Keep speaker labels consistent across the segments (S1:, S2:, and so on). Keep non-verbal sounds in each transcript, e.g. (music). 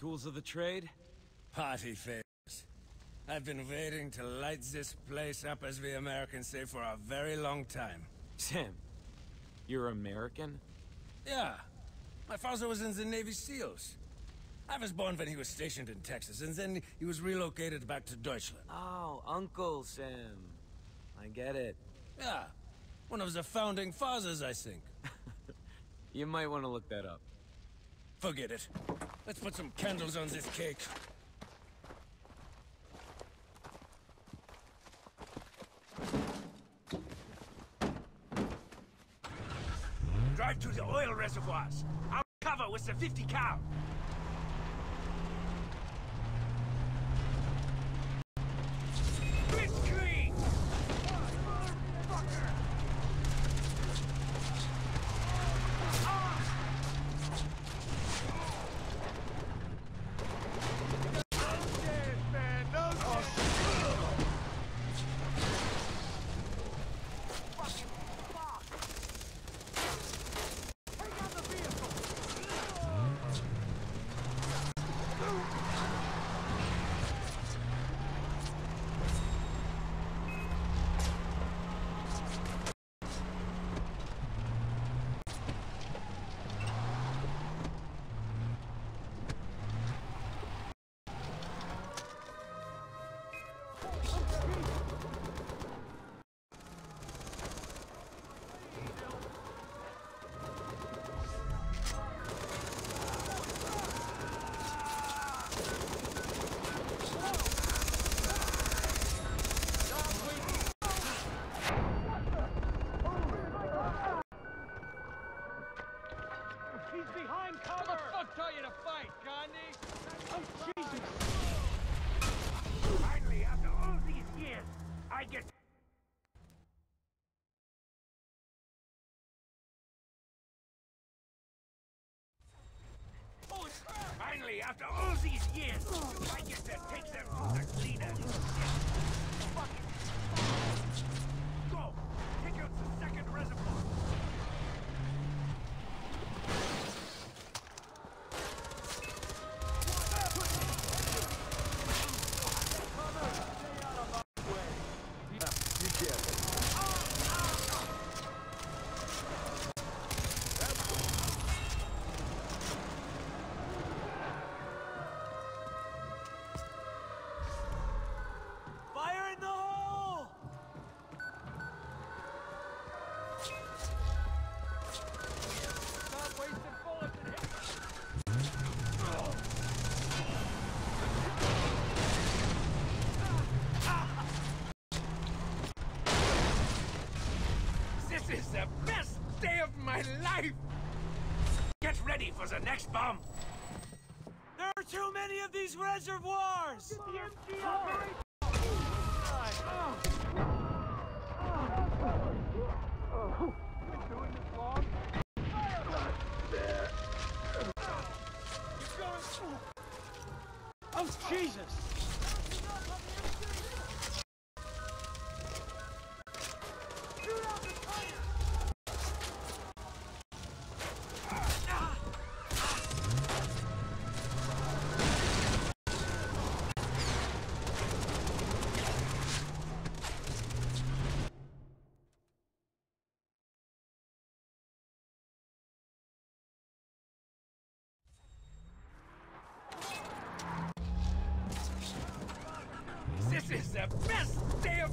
S1: Tools of the trade?
S2: Party favors. I've been waiting to light this place up, as we Americans say, for a very long time.
S1: Sam, you're American?
S2: Yeah. My father was in the Navy SEALs. I was born when he was stationed in Texas, and then he was relocated back to Deutschland.
S1: Oh, Uncle Sam. I get it.
S2: Yeah. One of the founding fathers, I think. (laughs)
S1: You might want to look that up.
S2: Forget it. Let's put some candles on this cake. Drive to the oil reservoirs. I'll cover with the 50 cal. I get to take them my life! Get ready for the next bomb!
S1: There are too many of these reservoirs!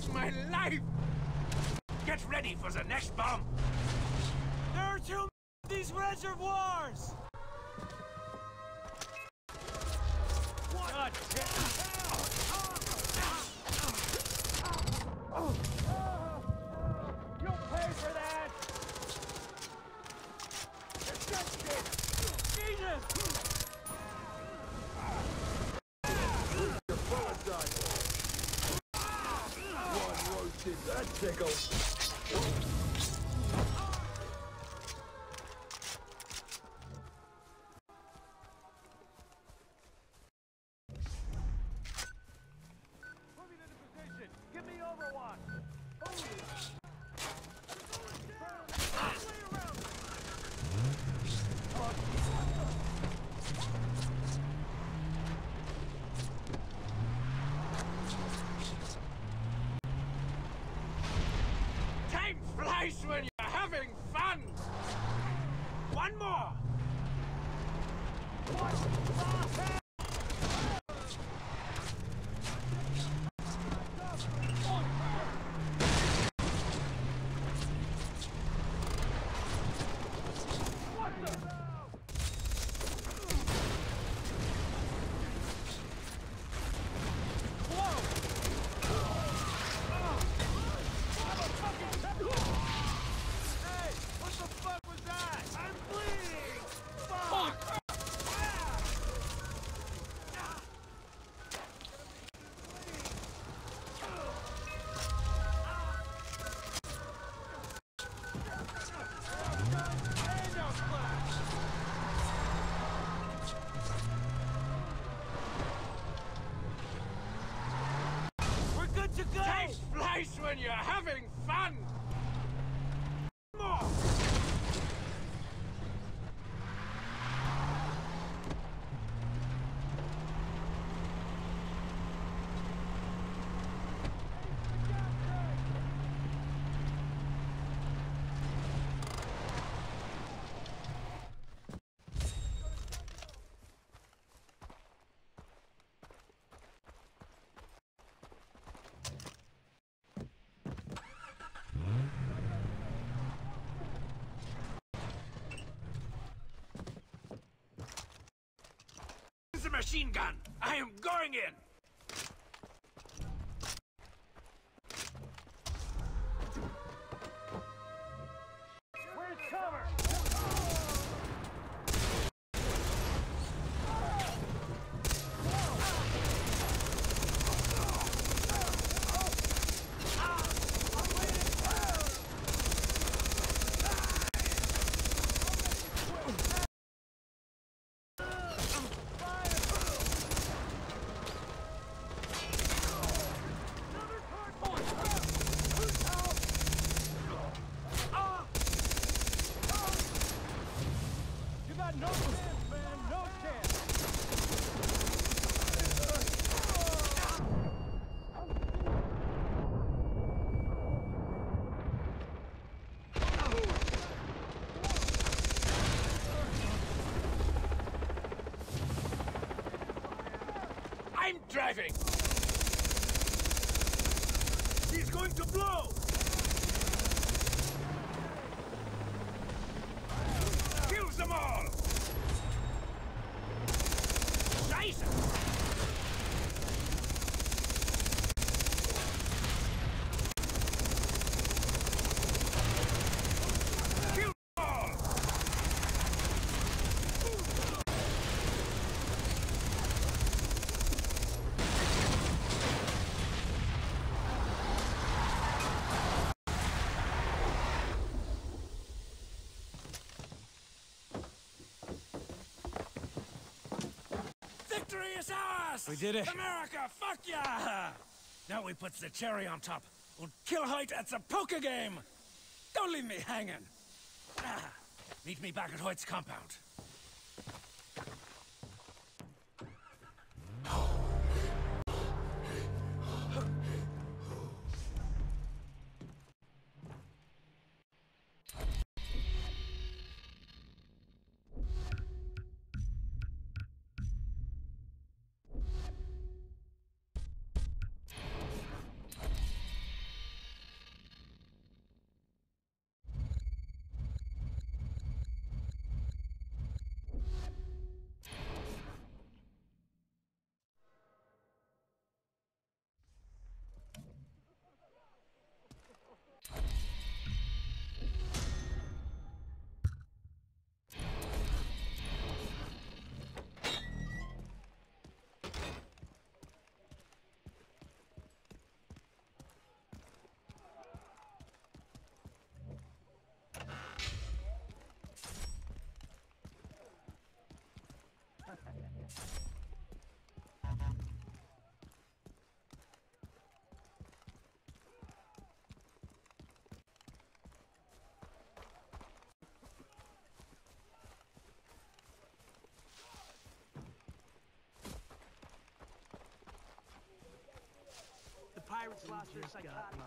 S2: Of my life! Get ready for the next bomb!
S1: There are too many of these reservoirs!
S3: What? God
S4: damn place when you're having fun!
S3: More!
S5: It's a machine gun! I am going in! Driving! He's going to blow! Kills them all! Scheiße! Kill them all! Victory is ours!
S3: We did it.
S5: America, fuck yeah! Now we put the cherry on top. We'll kill Hoyt at the poker game! Don't leave me hanging! Ah, meet me back at Hoyt's compound.
S3: The pirates lost their psychotic.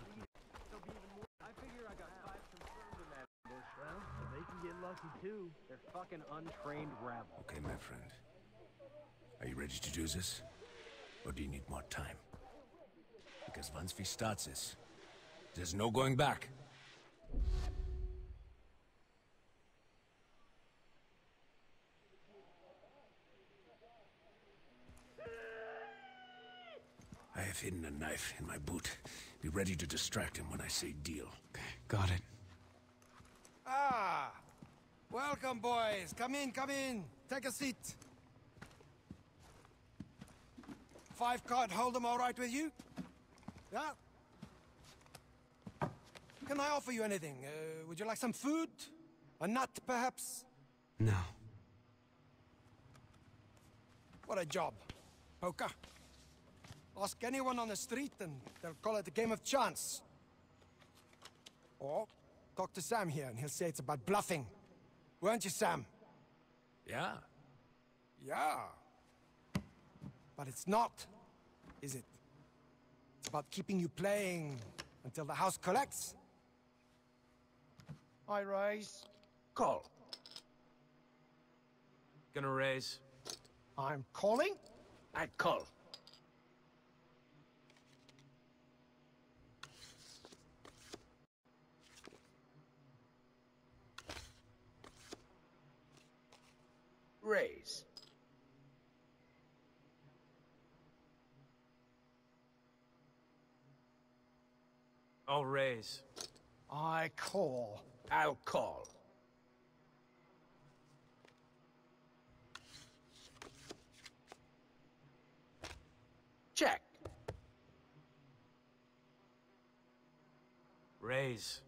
S4: I figure I got five confirmed in that bush. Well, if they can get lucky too. They're fucking untrained rabble.
S5: Okay, my friend. Are you ready to do this? Or do you need more time? Because once we start this, there's no going back. Hidden a knife in my boot. Be ready to distract him when I say deal.
S1: Got it.
S6: Ah! Welcome, boys. Come in, come in. Take a seat. Five card hold them all right with you? Yeah? Can I offer you anything? Uh, would you like some food? A nut, perhaps?
S1: No.
S6: What a job. Poker. Ask anyone on the street and they'll call it a game of chance. Or talk to Sam here and he'll say it's about bluffing. Weren't you, Sam?
S5: Yeah?
S6: Yeah. But it's not, is it? It's about keeping you playing until the house collects.
S7: I raise.
S5: Call.
S1: Gonna raise.
S7: I'm calling.
S5: I call.
S1: Raise. I'll raise.
S7: I call.
S5: I'll call. Check.
S1: Raise.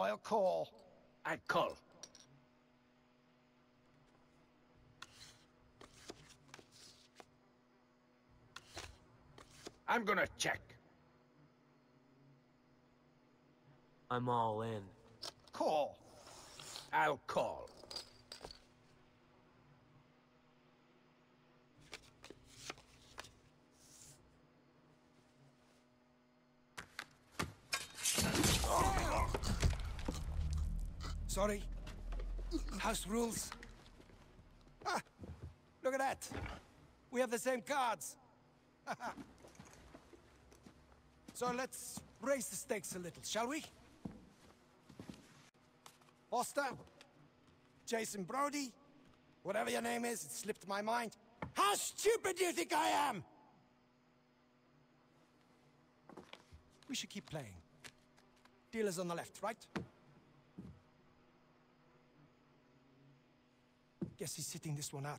S7: I'll call.
S5: I call. I'm gonna check.
S1: I'm all in.
S7: Call.
S5: I'll call.
S6: Sorry. House rules. Ah, look at that. We have the same cards. (laughs) so let's raise the stakes a little, shall we? Foster? Jason Brody? Whatever your name is, it slipped my mind. How stupid do you think I am? We should keep playing. Dealer's on the left, right? Guess he's sitting this one out.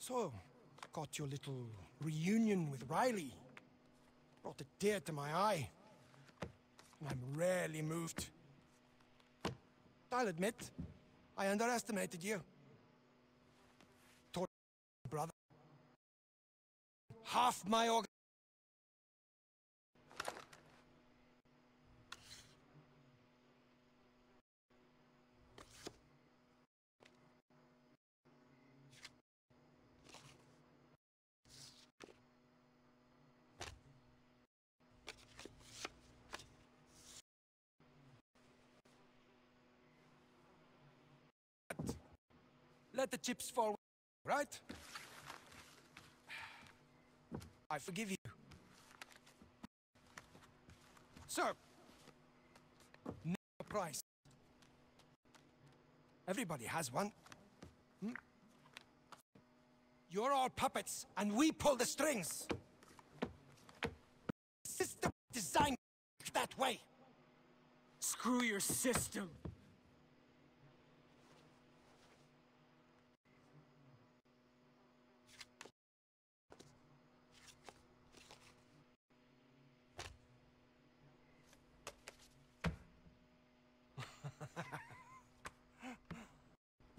S6: So, got your little reunion with Riley. Brought a tear to my eye. And I'm rarely moved. I'll admit, I underestimated you. Told brother. Half my org. Let the chips fall, right? I forgive you. So, no price. Everybody has one. Hmm? You're all puppets, and we pull the strings. System designed that way.
S1: Screw your system.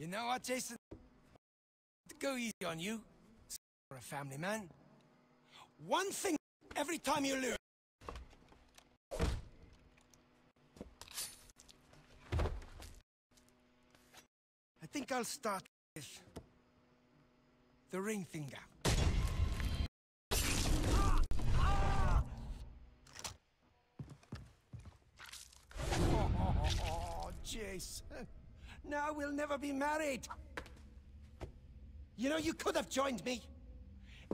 S6: Know what, Jason? Go easy on you. You're a family man. One thing every time you lose. I think I'll start with the ring finger. (laughs) Oh, oh, oh, oh, Jason. Now we'll never be married. You know, you could have joined me.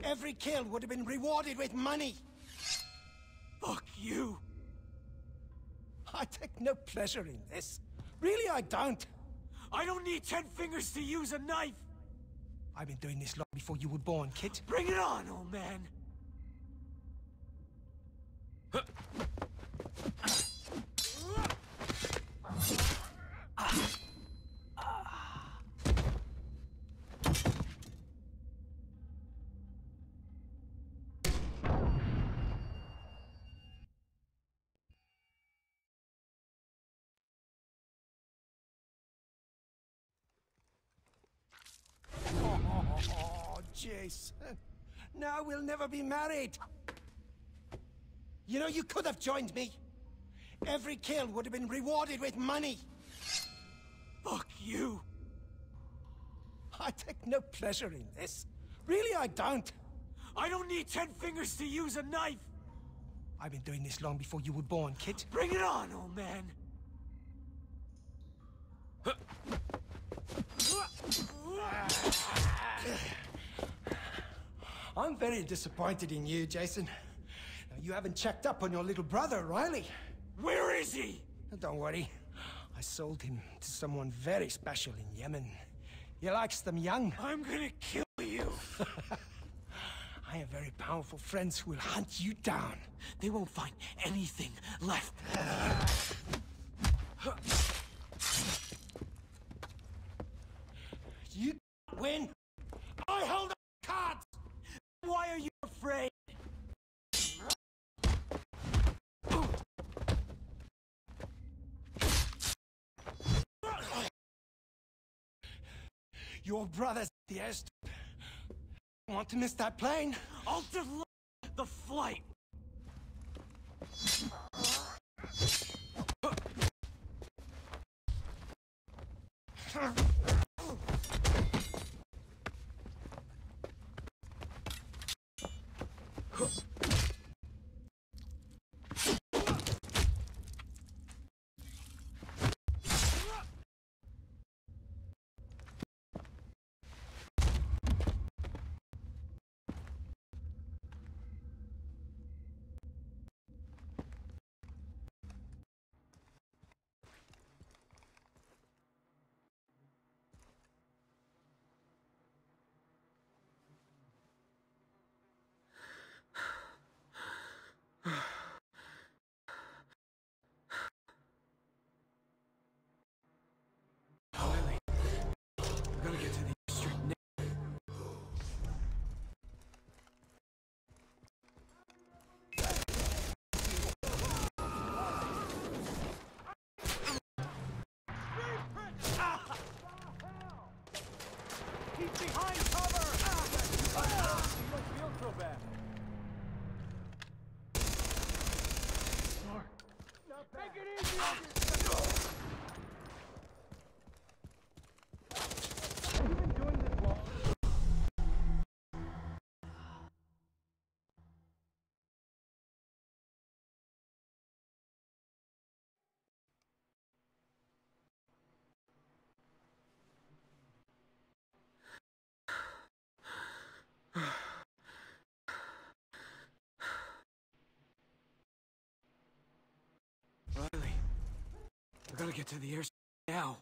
S6: Every kill would have been rewarded with money.
S1: Fuck you!
S6: I take no pleasure in this. Really, I don't.
S1: I don't need ten fingers to use a knife!
S6: I've been doing this long before you were born, kid.
S1: Bring it on, old man! (laughs)
S6: Jason. Now we'll never be married. You know, you could have joined me. Every kill would have been rewarded with money.
S1: Fuck you!
S6: I take no pleasure in this. Really, I don't.
S1: I don't need ten fingers to use a knife!
S6: I've been doing this long before you were born, kid.
S1: Bring it on, old man! (laughs)
S6: I'm very disappointed in you, Jason. Now, you haven't checked up on your little brother, Riley.
S1: Where is he?
S6: Don't worry. I sold him to someone very special in Yemen. He likes them young.
S1: I'm gonna kill you! (laughs)
S6: I have very powerful friends who will hunt you down.
S1: They won't find anything left.
S6: You win. I hold the cards.
S1: Why are you afraid?
S6: Your brother's the airstrip. Want to miss that plane?
S1: I'll delay the flight!
S6: We gotta get to the airstrip now.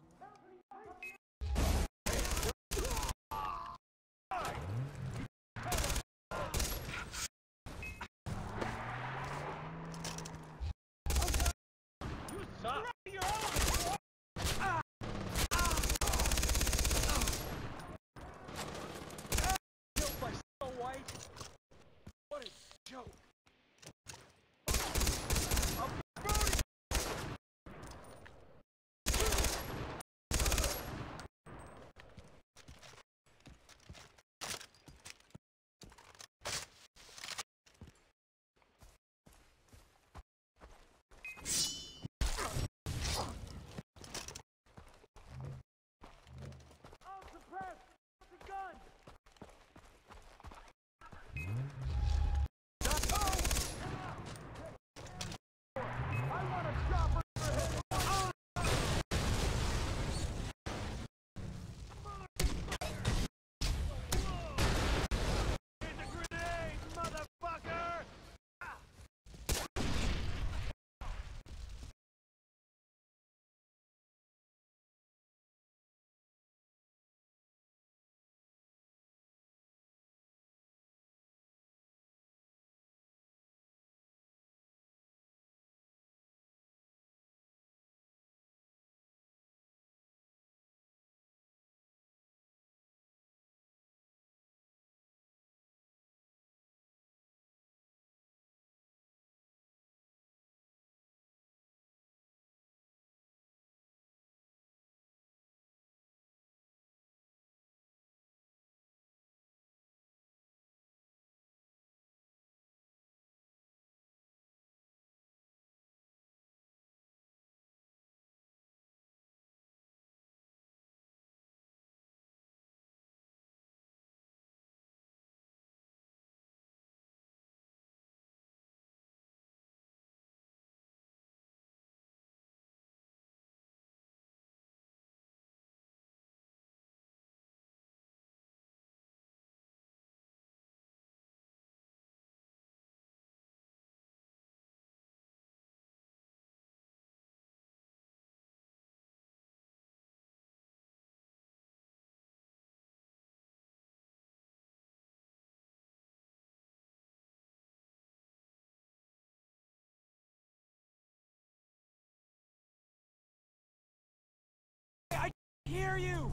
S1: Hear you!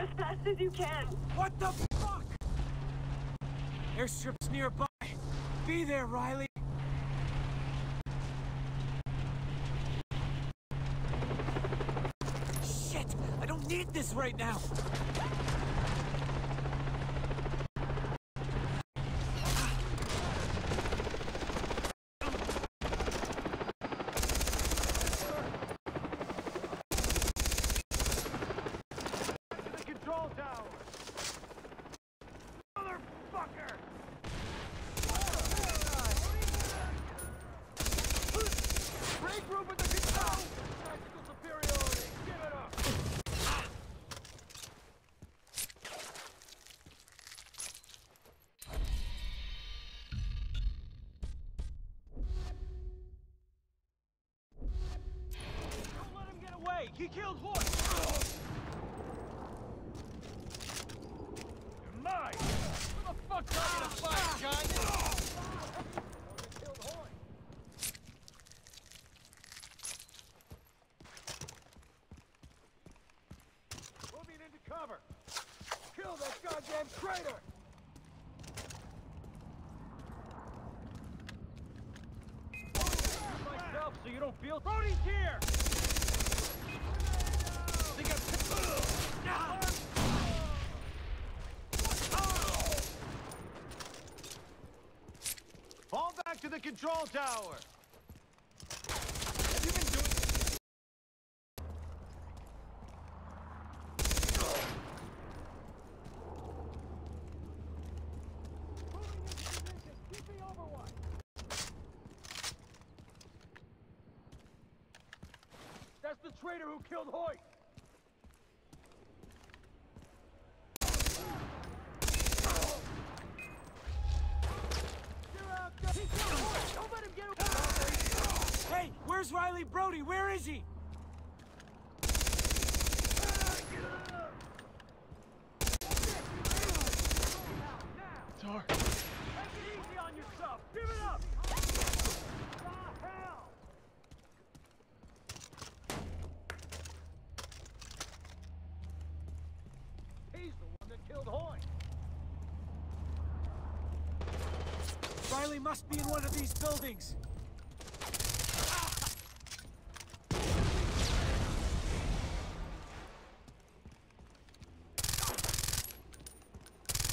S8: As fast as you can.
S1: What the fuck? Airstrip's nearby. Be there, Riley. Shit! I don't need this right now!
S7: the control tower! Motherfucker! Regroup at the control! Tactical superiority! Give it up! Don't let him get away! He killed Hoyt! You're mine! Who the fuck taught you to fight, Johnny? Killed Hoyt. Moving into cover! Kill that goddamn traitor! Myself, so you don't. Brody's here! Fall back to the control tower! Have you been doing... That's the traitor who killed Hoyt! You're out, He killed Hoyt! Don't let him get away!
S1: Hey, where's Riley Brody? Where is he?
S7: Tar. Take it easy on yourself! Give it up! The hell! He's the one that killed Hoyt!
S1: Riley must be in one of these buildings.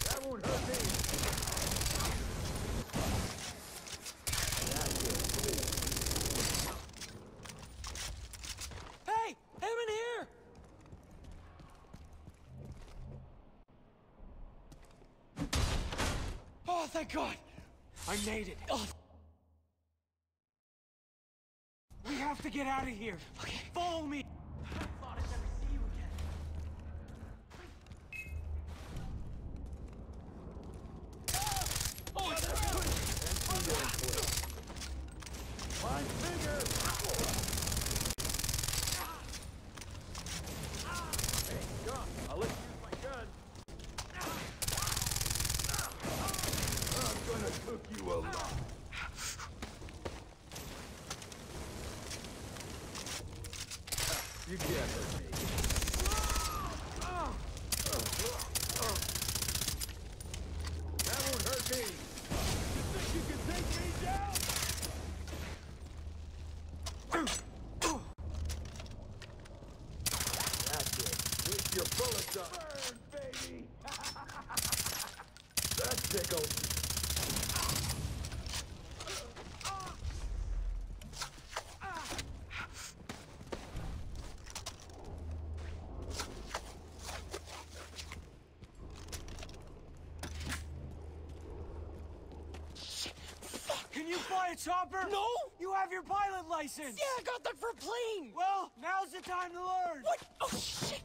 S7: That won't hurt me!
S1: Hey, him in here! Oh, thank God! I made it. Oh. We have to get out of here. Okay me. thought I'd never see you again.
S7: Mine finger! Hey, John, I'll let you use my gun. I'm gonna cook you alive. You can't hurt me. That won't hurt me. You think you can take me down? That's it. Keep your bullets up. Burn, baby. that tickles.
S1: Can you fly a chopper?
S6: No.
S1: You have your pilot license.
S6: Yeah, I got that for a plane!
S1: Well, now's the time to learn.
S6: What? Oh, shit!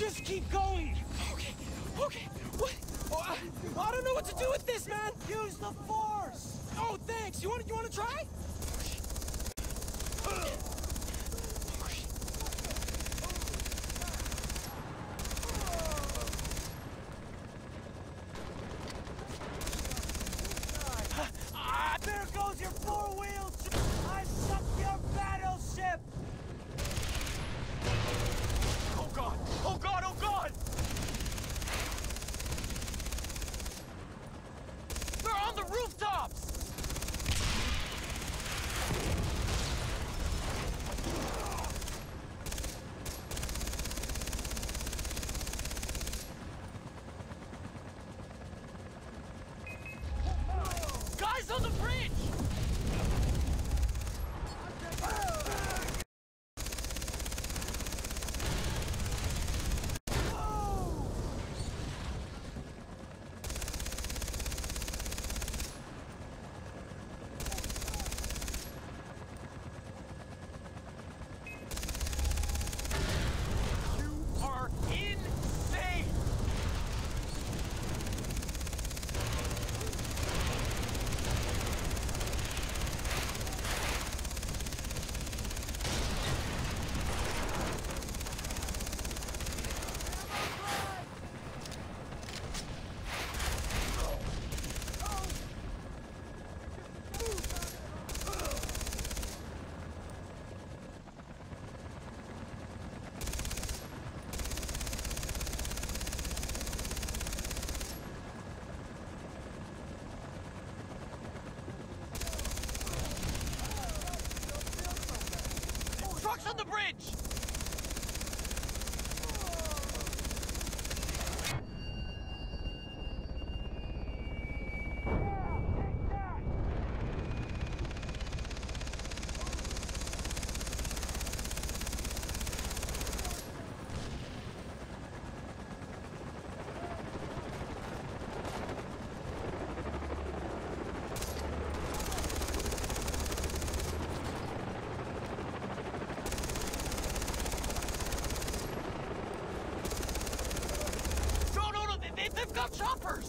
S1: Just keep going. bridge! got choppers!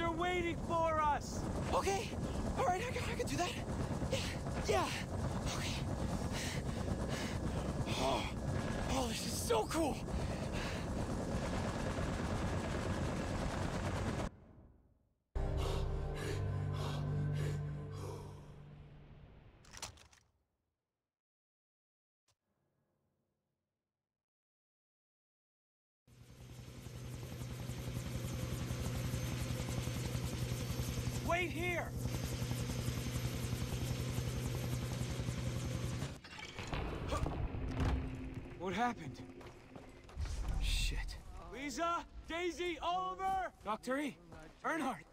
S1: are waiting for us! Okay, all right, I can, I can do that. Yeah, yeah. Doctory? Earnhardt!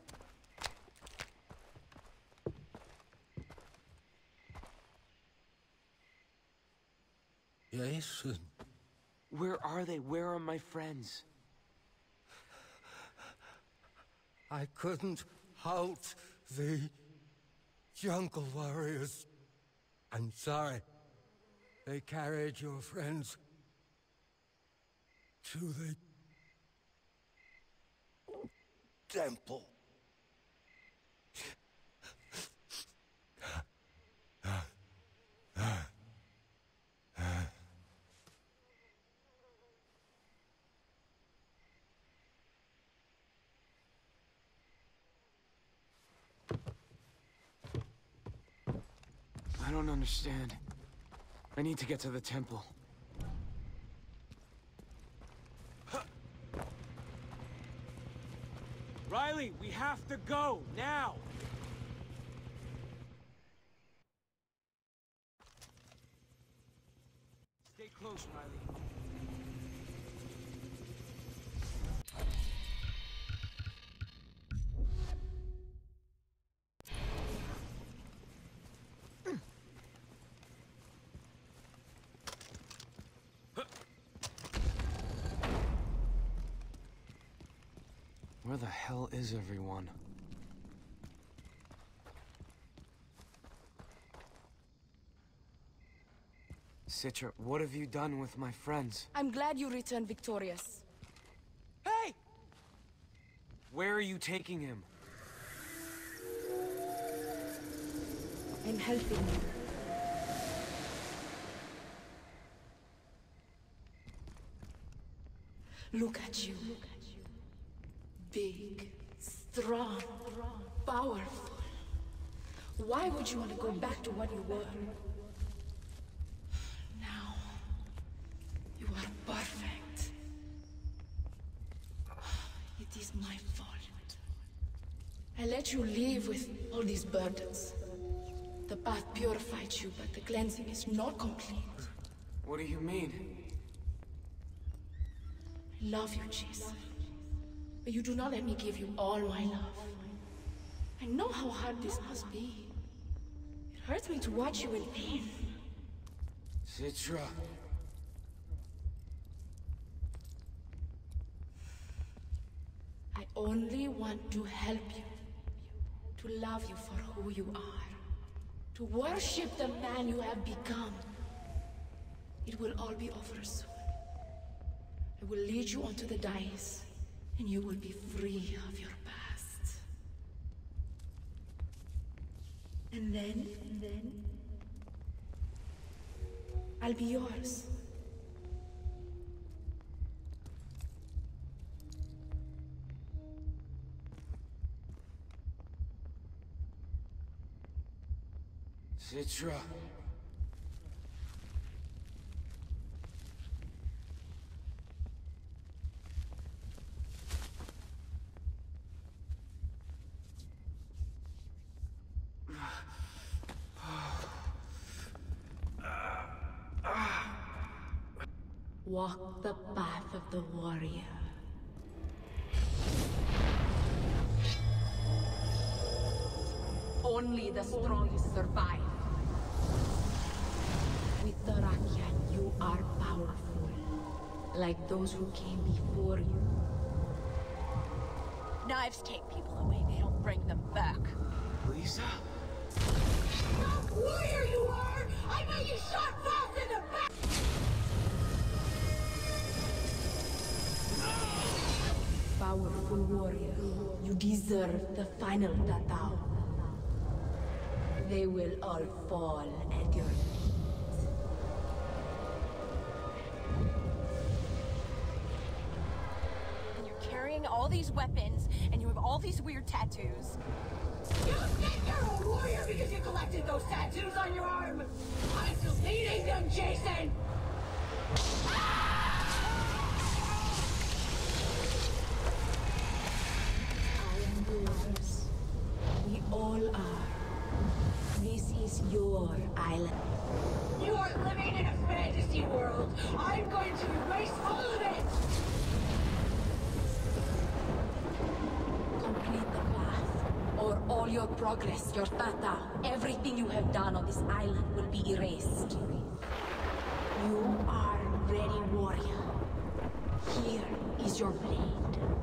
S9: Jason.
S1: Where are they? Where are my friends?
S9: I couldn't halt the jungle warriors. I'm sorry. They carried your friends to the temple.
S1: I don't understand. I need to get to the temple. Riley, we have to go, now! Stay close, Riley.
S3: Where the hell is everyone? Citra, what have you done with my friends?
S10: I'm glad you returned victorious.
S1: Hey!
S3: Where are you taking him?
S10: I'm helping you. Look at you. Big, strong, powerful. Why would you want to go back to what you were? Now, you are perfect. It is my fault. I let you live with all these burdens. The bath purified you, but the cleansing is not complete.
S3: What do you mean?
S10: I love you, Jason. But you do not let me give you all my love. I know how hard this must be. It hurts me to watch you in pain.
S3: Citra.
S10: I only want to help you. To love you for who you are. To worship the man you have become. It will all be over soon. I will lead you onto the dais, and you will be free of your past. And then, and then, I'll be yours.
S3: Citra.
S10: Walk the path of the warrior. Only the strongest survive. With the Rakyat, you are powerful. Like those who came before you.
S11: Knives take people away, they don't bring them back.
S3: Liza?
S10: Warrior you are! I know you shot Falk Powerful warrior, you deserve the final tatau. They will all fall at your feet.
S11: And you're carrying all these weapons, and you have all these weird tattoos.
S12: You think you're a warrior because you collected those tattoos on your arm! I'm deleting them, Jason!
S10: I is your island.
S12: You are living in a fantasy world! I'm going to erase all of it!
S10: Complete the path, or all your progress, your tata, everything you have done on this island will be erased. You are ready, warrior. Here is your blade.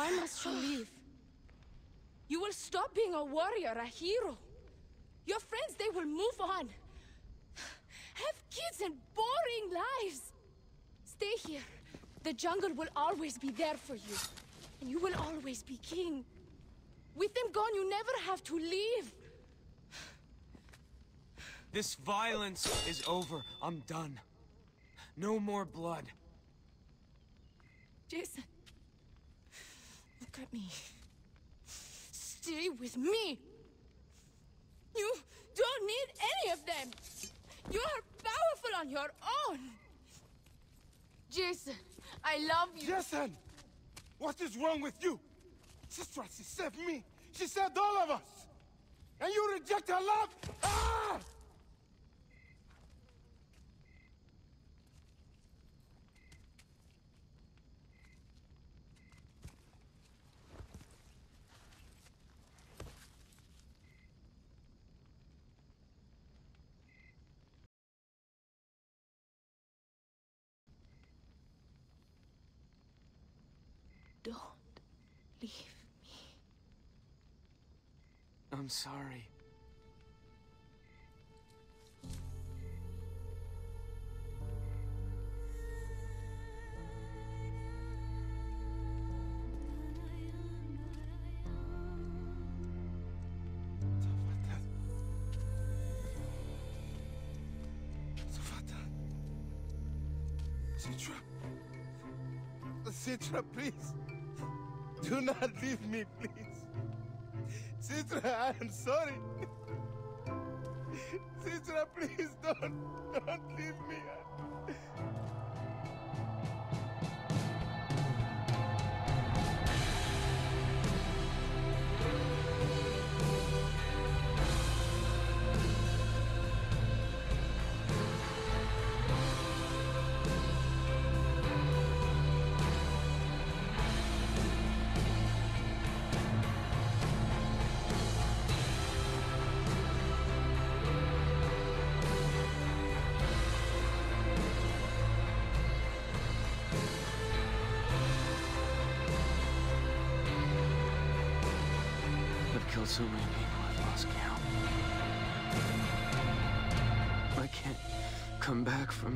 S10: Why must you leave? You will stop being a warrior, a hero. Your friends, they will move on. Have kids and boring lives. Stay here. The jungle will always be there for you. And you will always be king. With them gone, you never have to leave.
S3: This violence is over. I'm done. No more blood.
S10: Jason, look at me. Stay with me. You don't need any of them. You are powerful on your own. Jason, I love you.
S6: Jason! What is wrong with you? Sister, she saved me. She saved all of us. And you reject her love? Ah!
S3: I'm sorry.
S6: Citra. Citra, please. Do not leave me, please. Citra, I am sorry. Citra, please don't, don't leave me.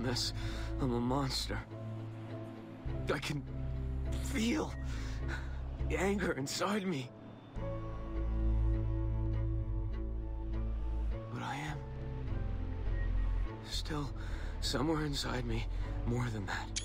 S3: This. I'm a monster. I can feel the anger inside me. But I am still somewhere inside me more than that.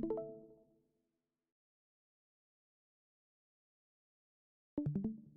S3: Thank you.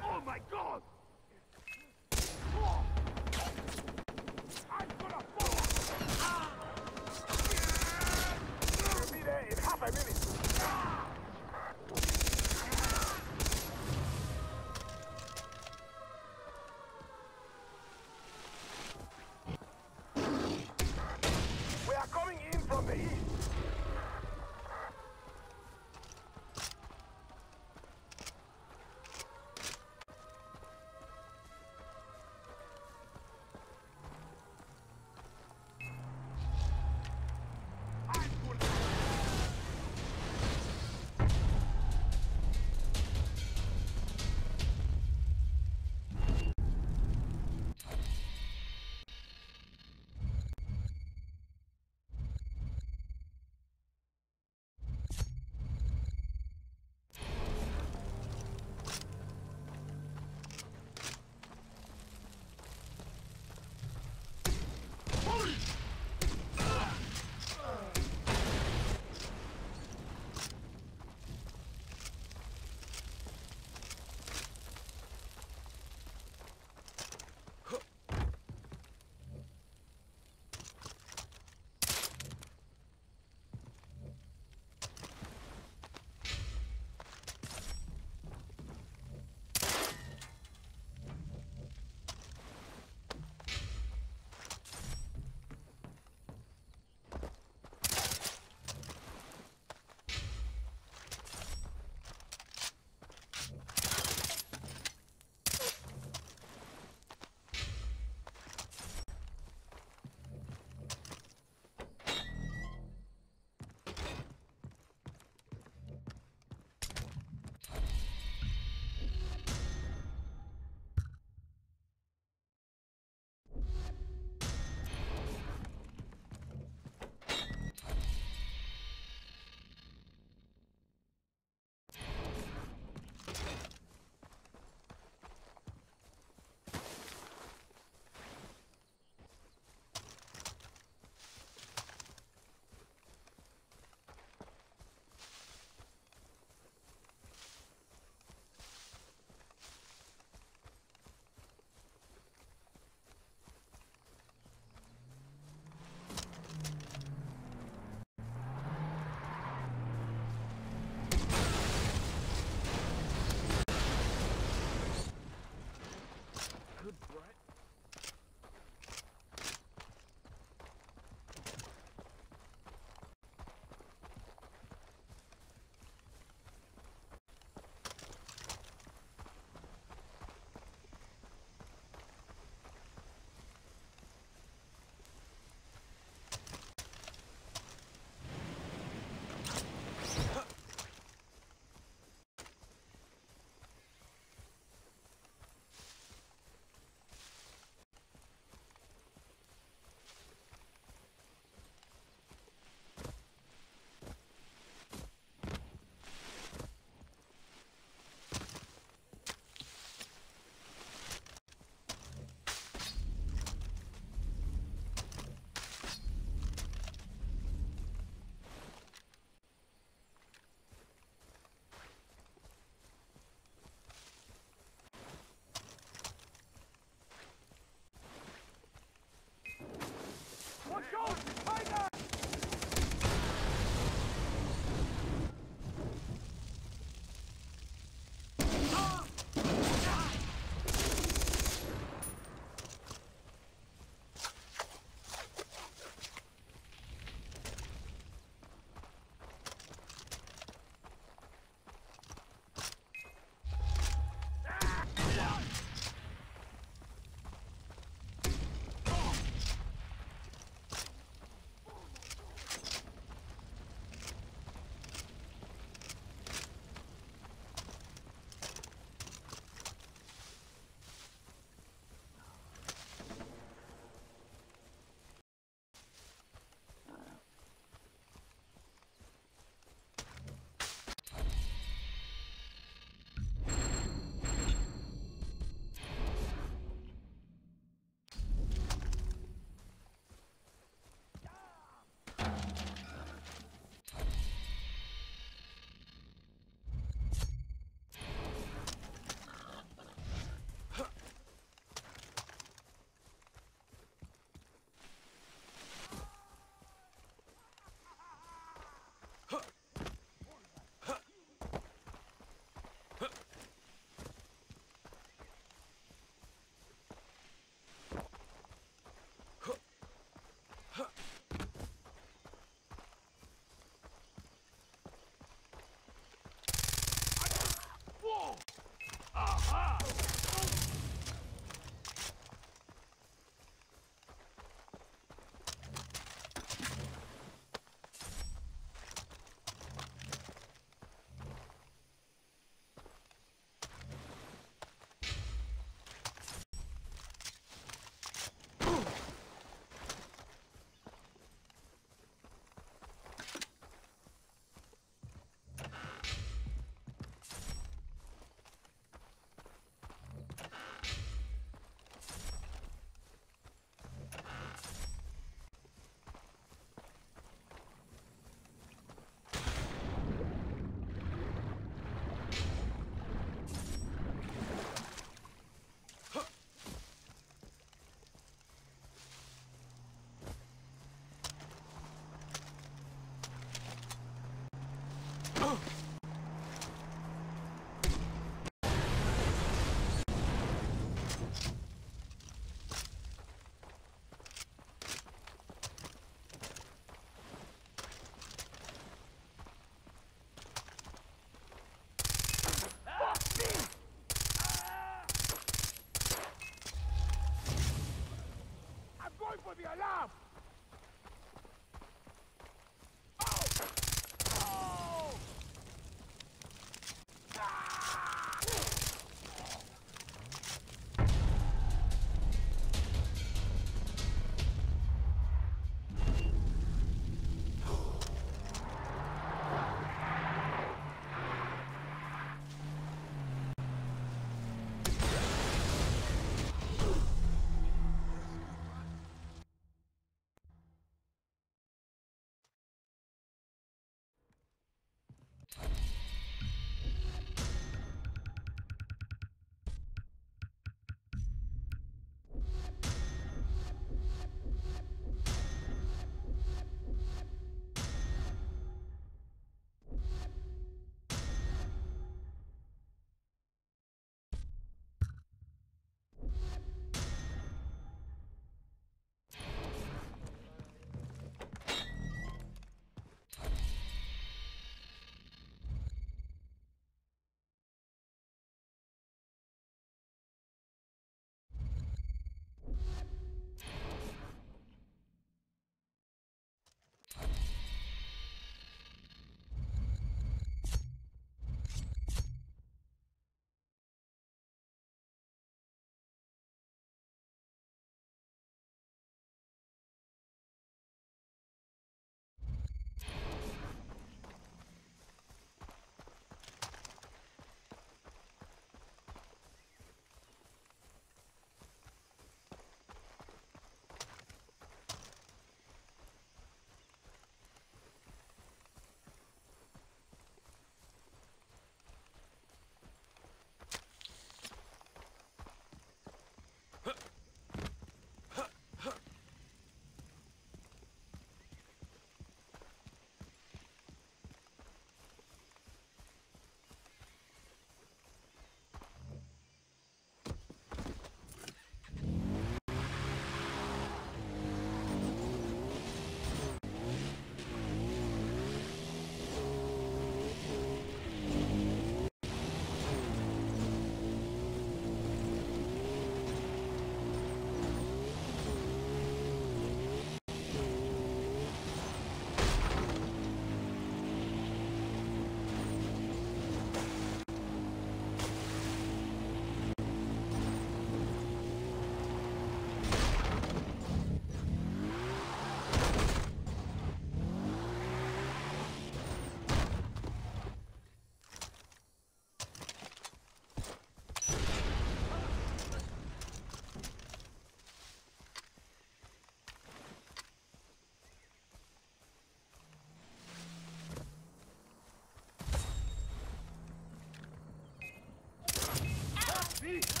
S7: We'll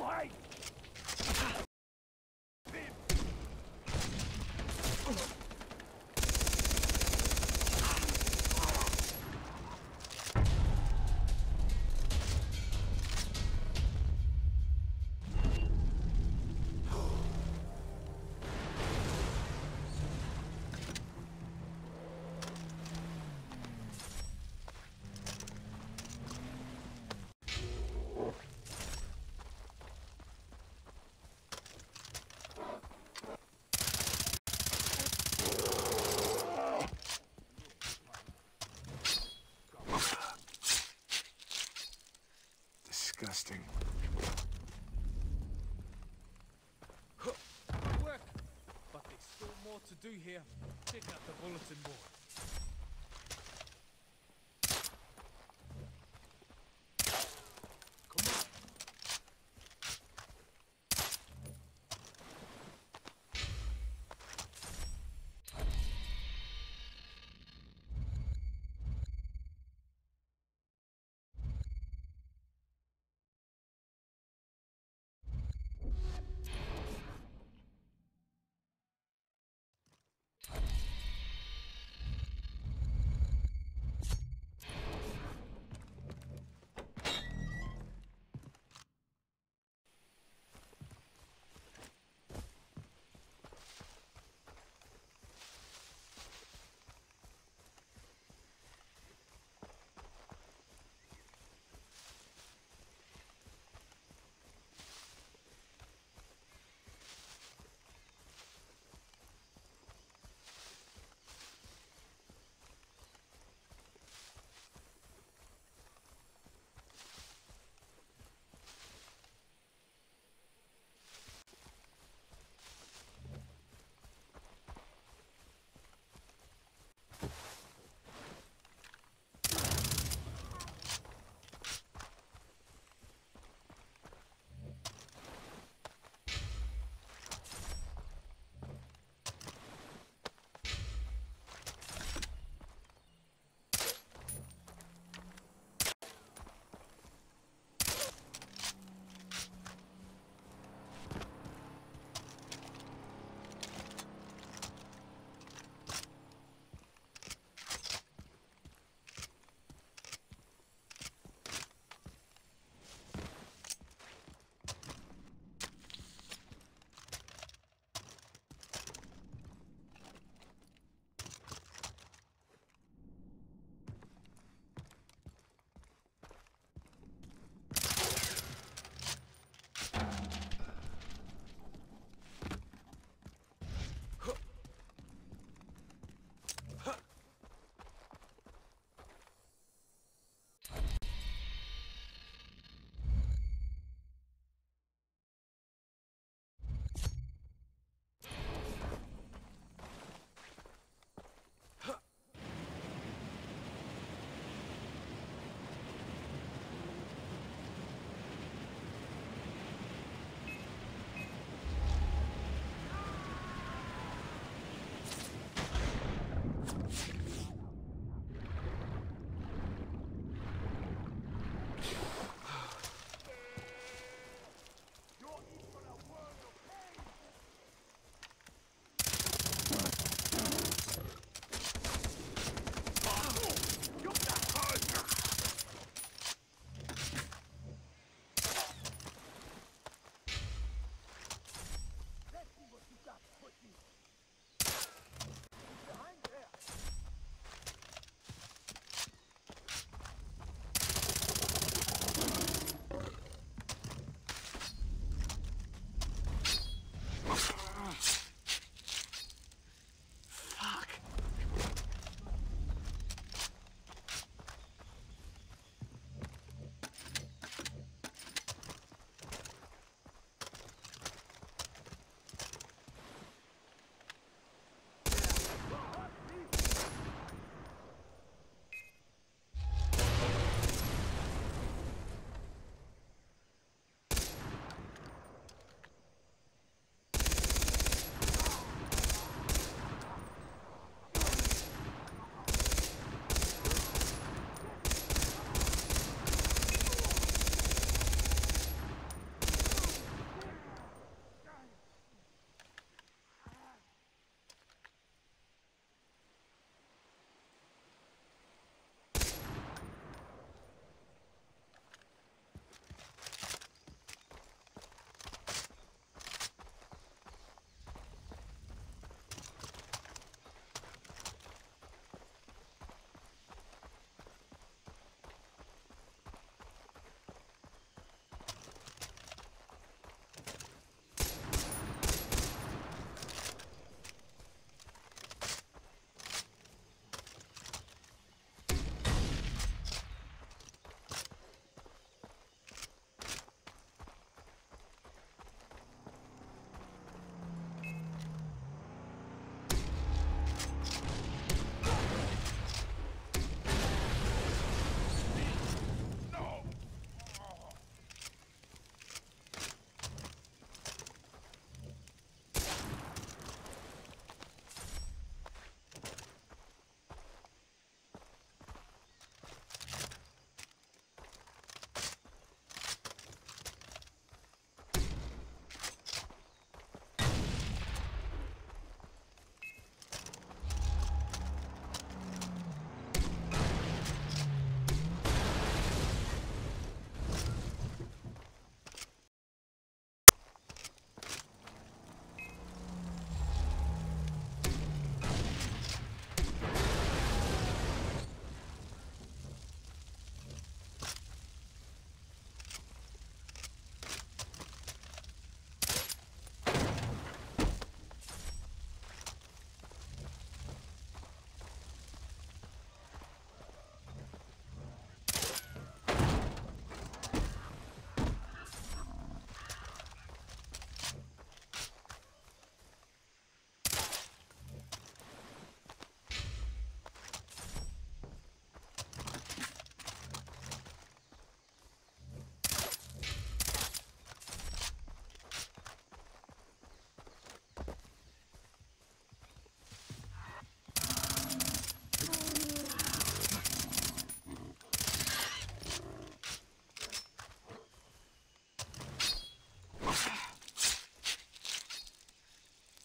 S7: nowhere to
S2: Disgusting.
S1: Good work. But there's still more to do here. Check out the bulletin board.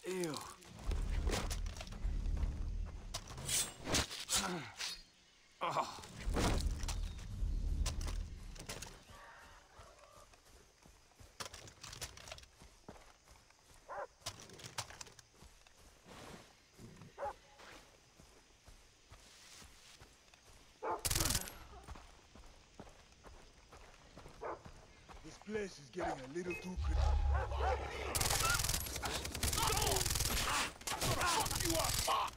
S3: Ew. Oh.
S2: This place is getting a little too critical.
S3: Oh.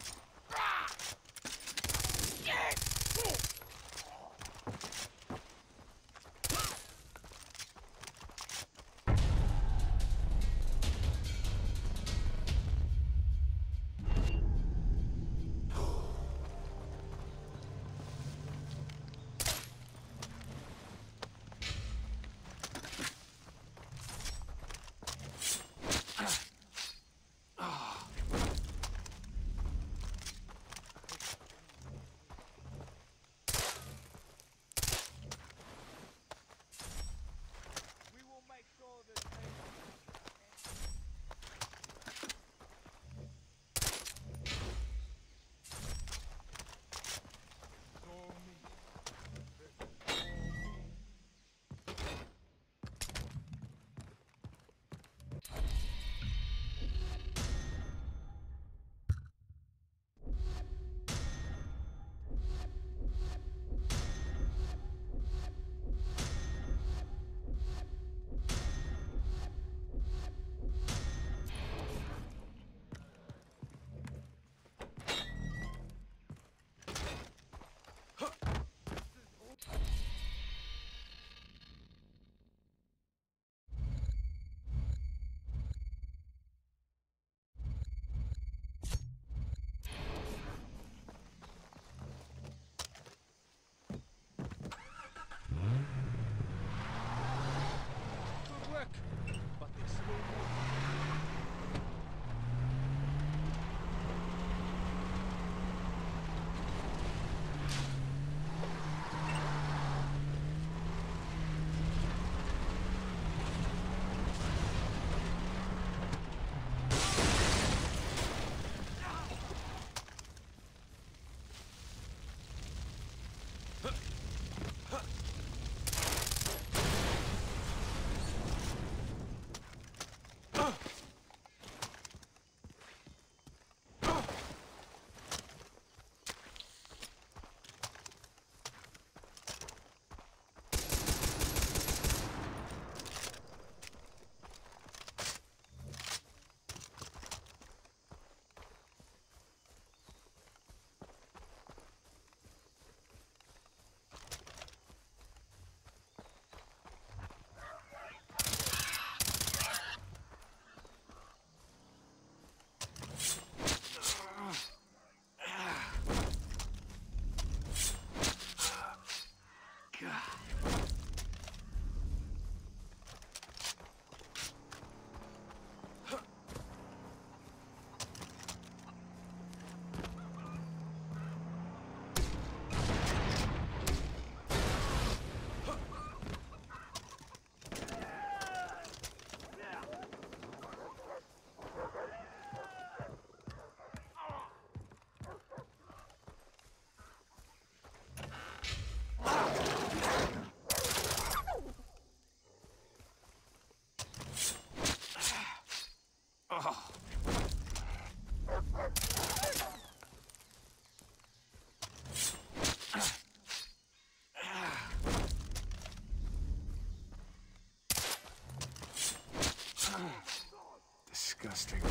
S3: disgusting.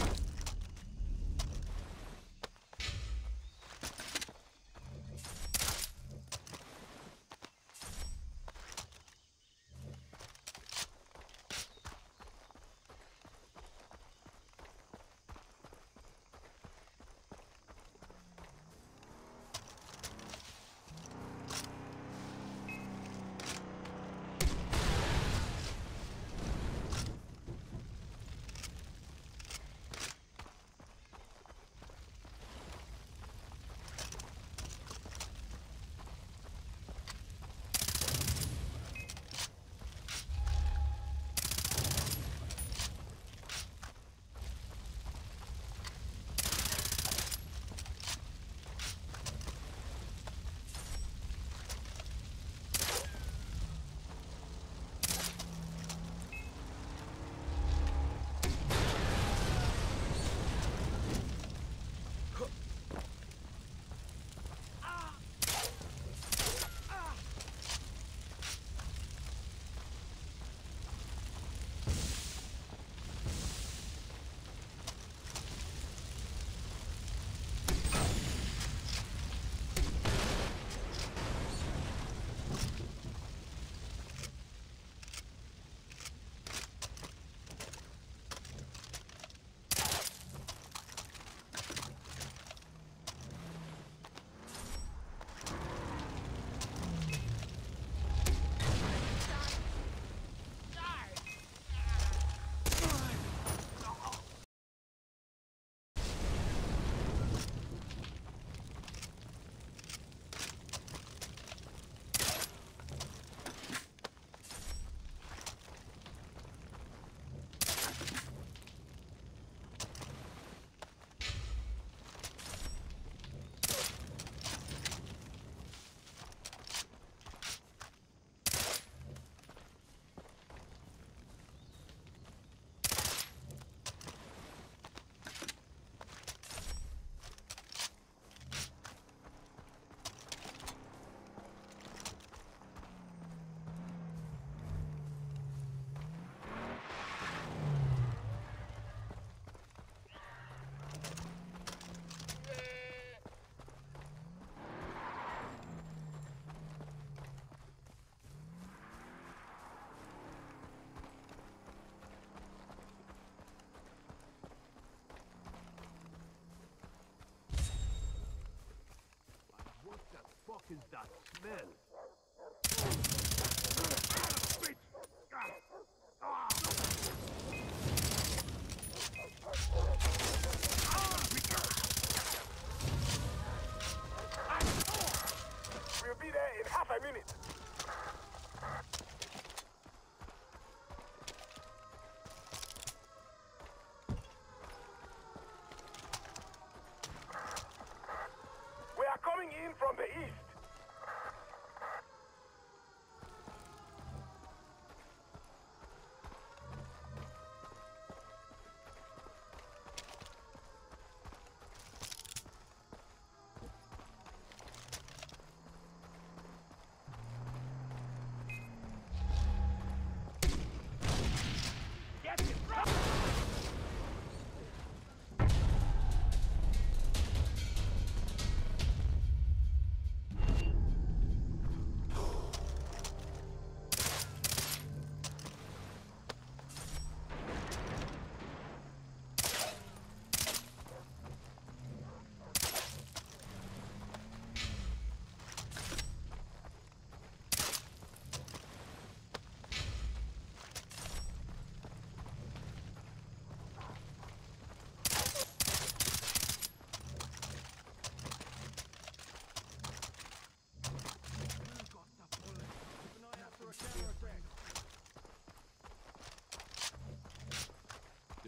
S7: Tis that smell.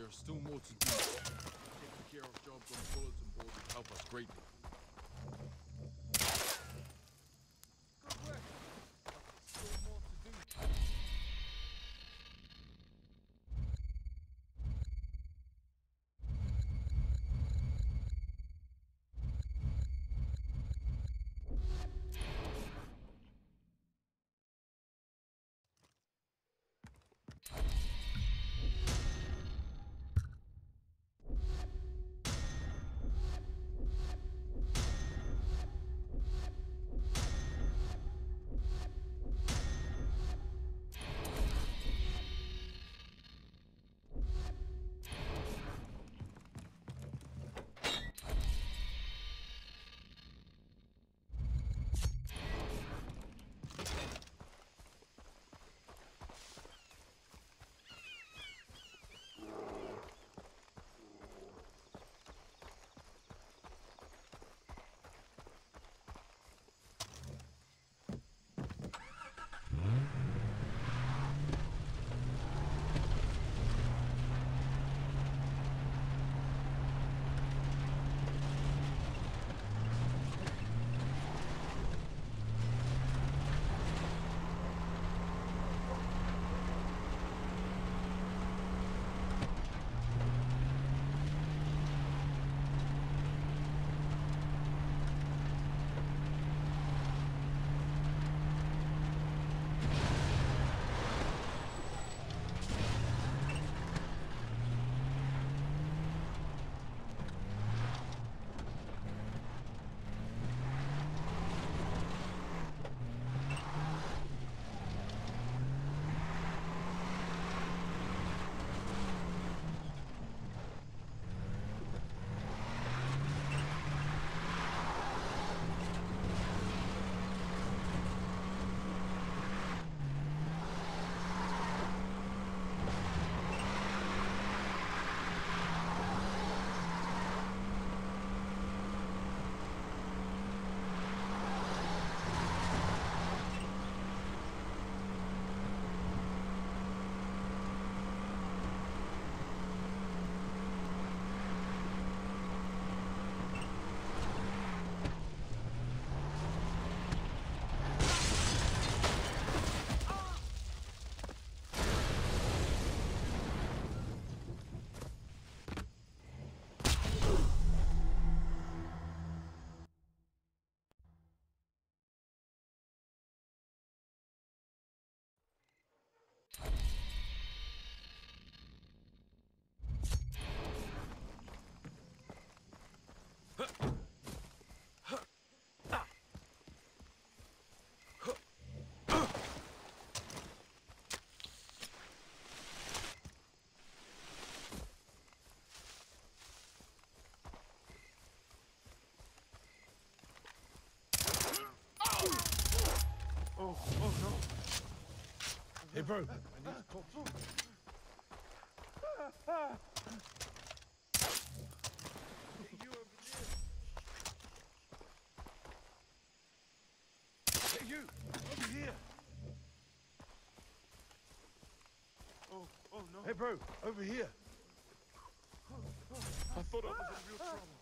S13: There's still more to do. Taking care of jobs on bulletin board would help us greatly.
S2: Hey, bro. Hey, over here. Bro. Over here. I thought I was in real trouble.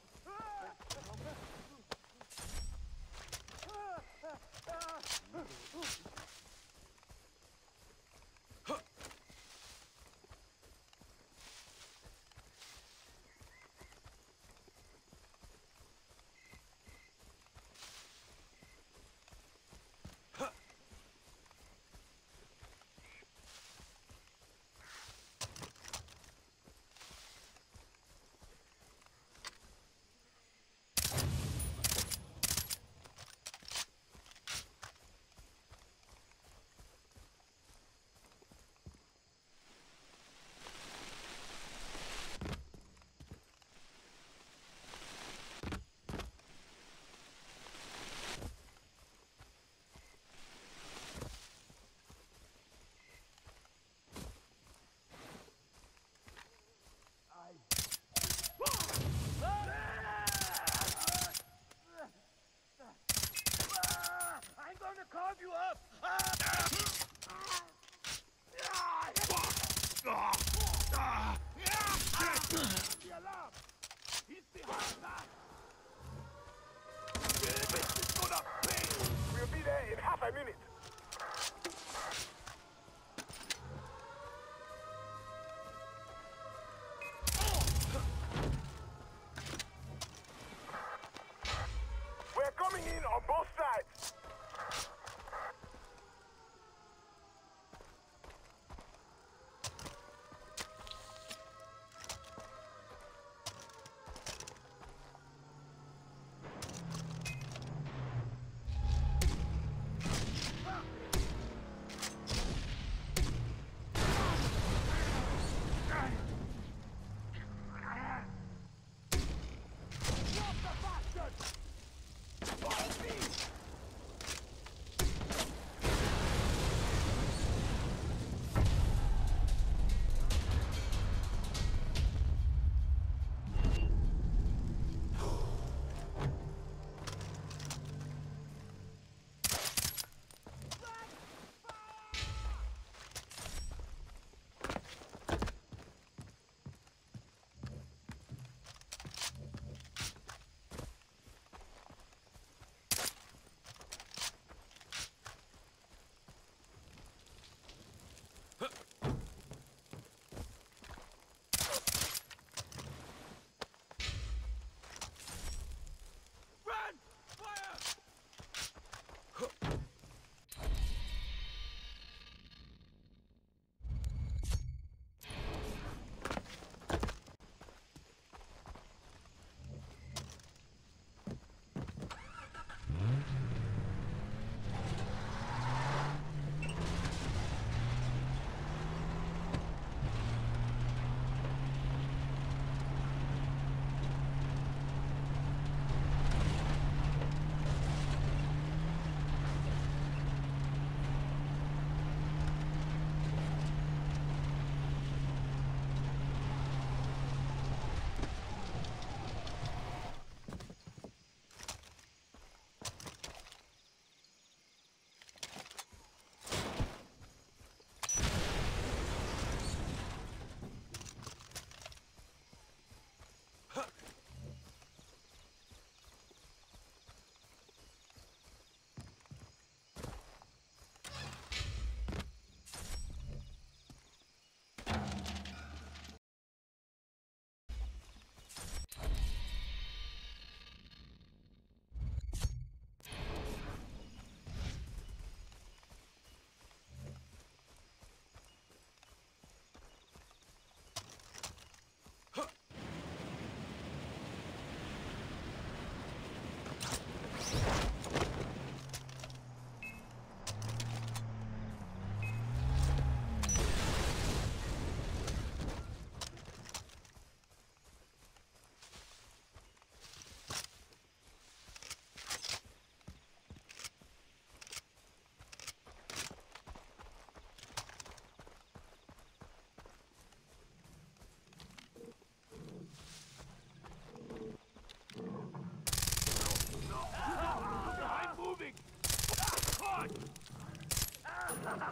S7: Son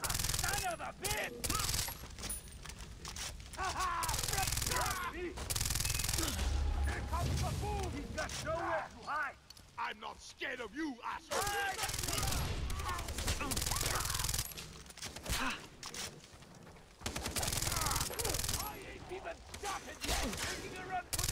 S7: of a bitch! Ha ha!
S2: There comes the fool! He's got nowhere to hide! I'm not scared of you, asshole!
S7: I ain't even stopping yet! Making a run for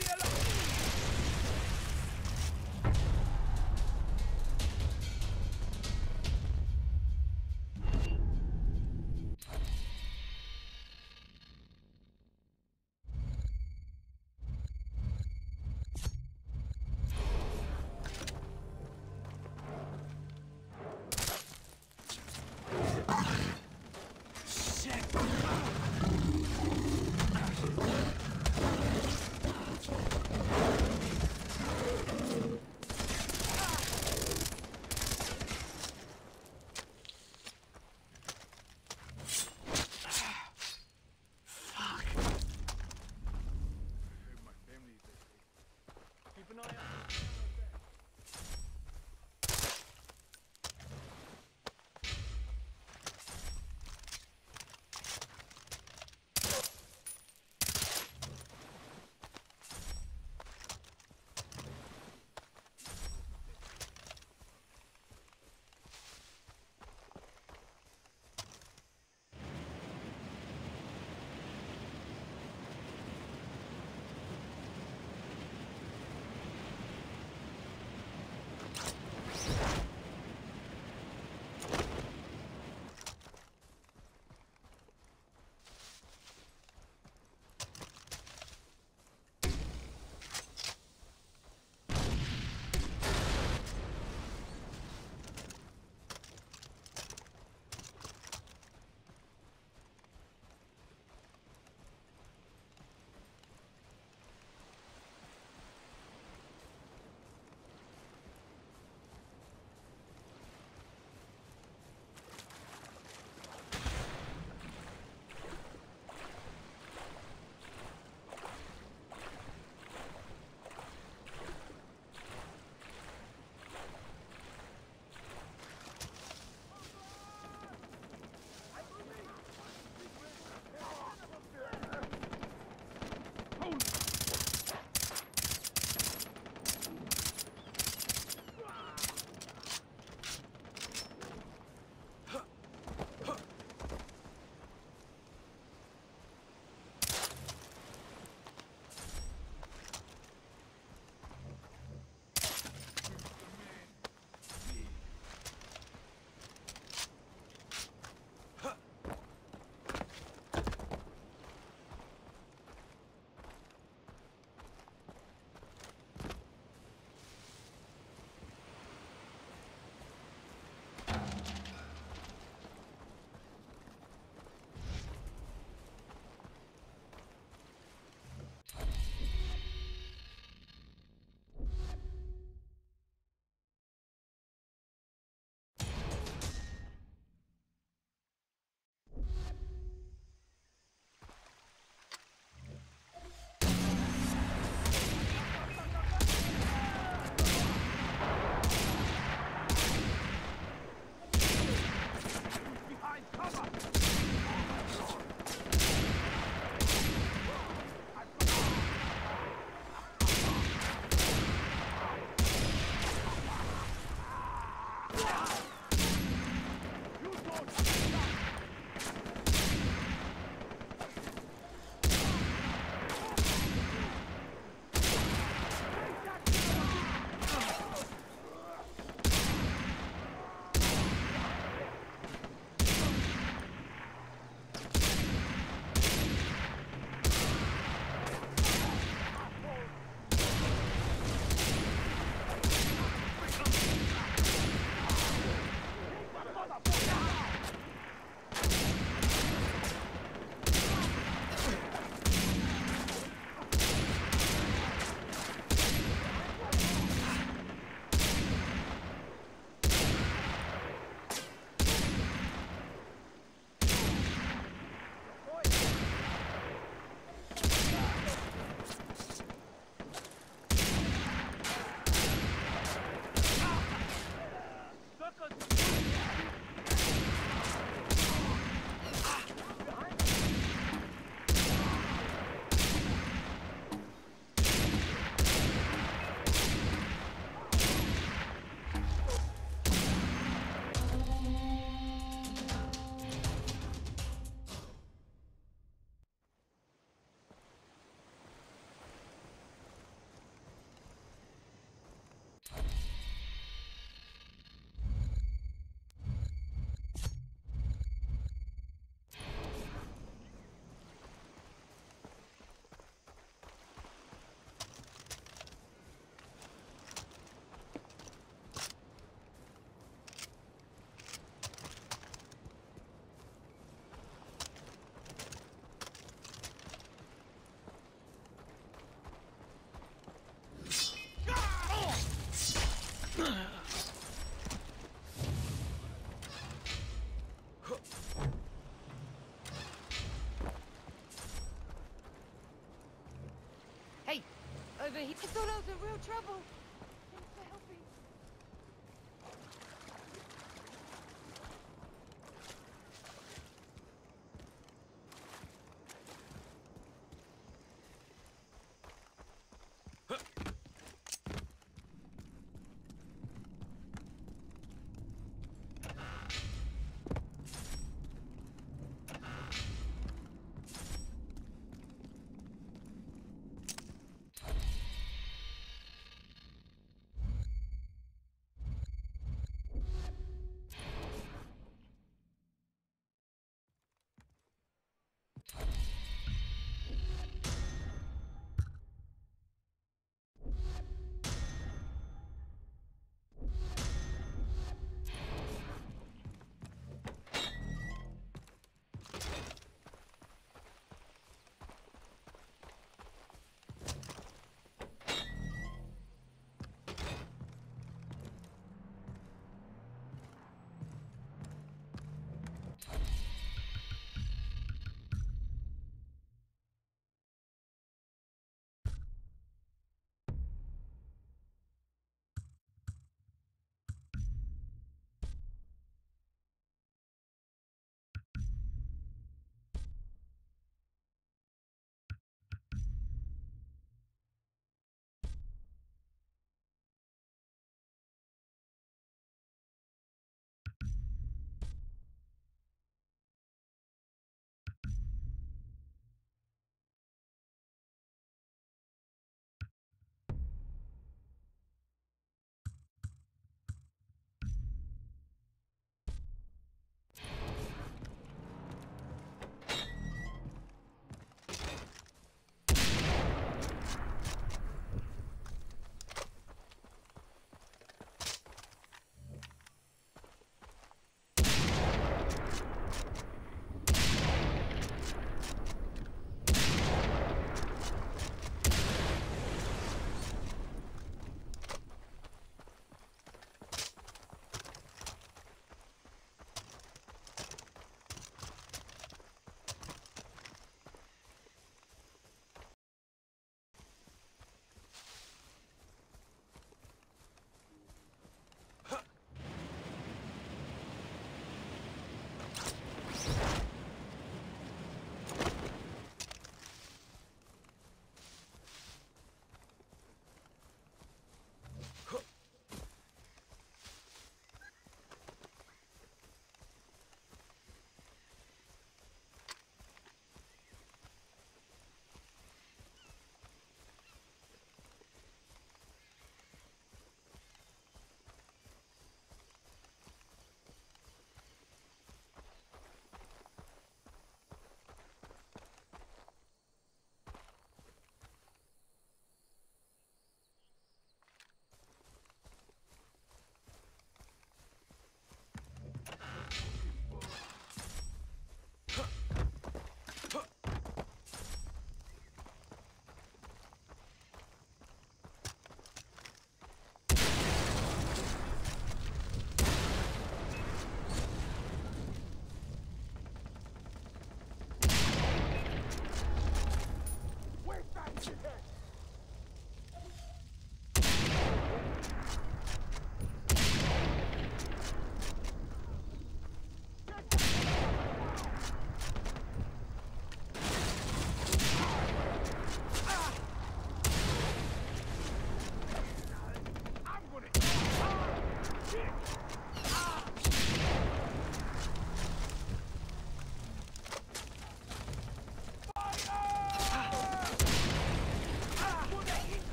S14: it. He thought I was in real trouble.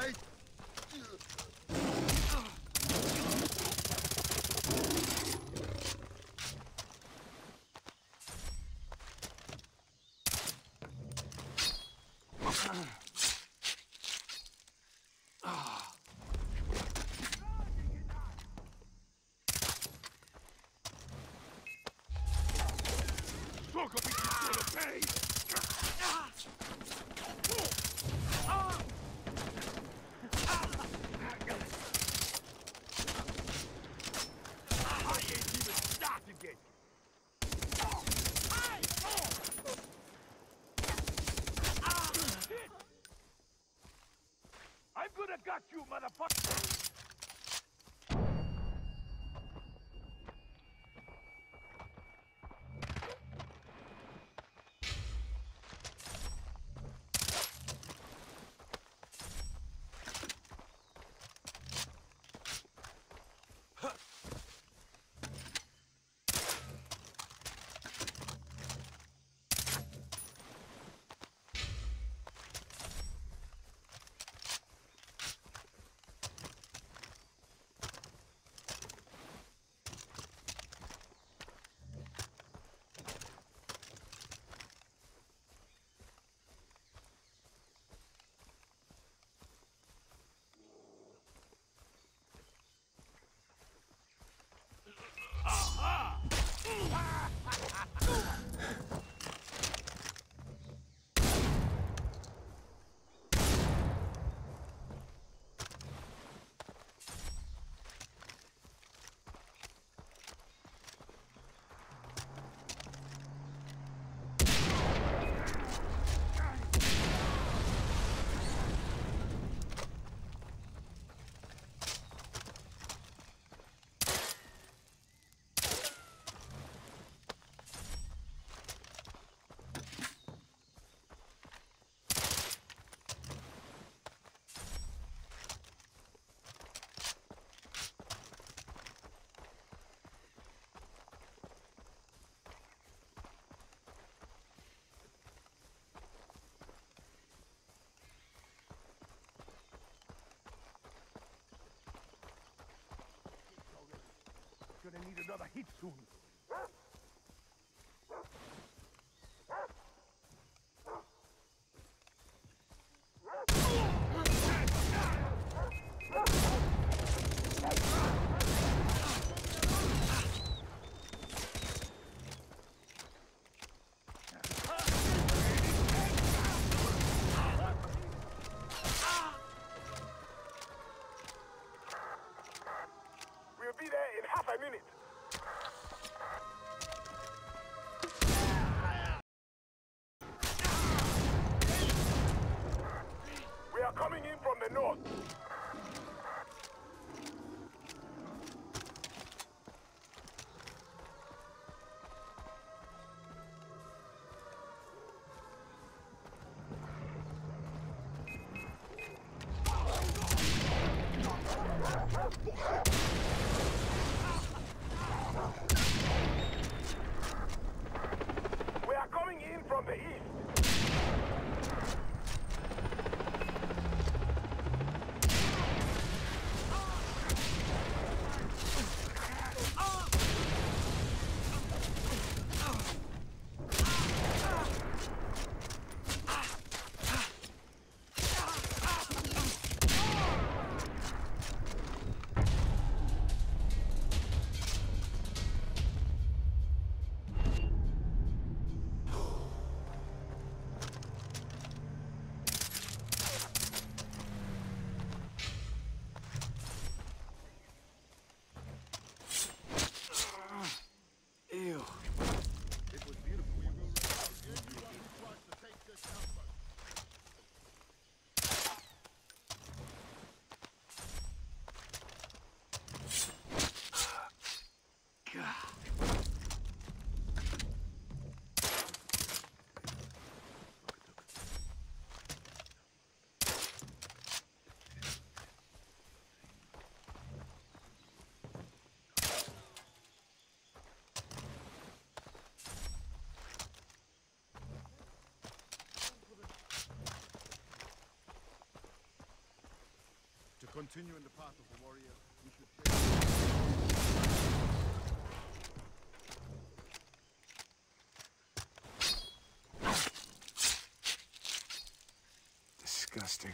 S9: I...
S2: Suck up, he's gonna pay! I ain't even started yet! I'm gonna you, motherfucker! Gonna need another hit soon.
S13: Continuing the path of a warrior, we should...
S3: Disgusting.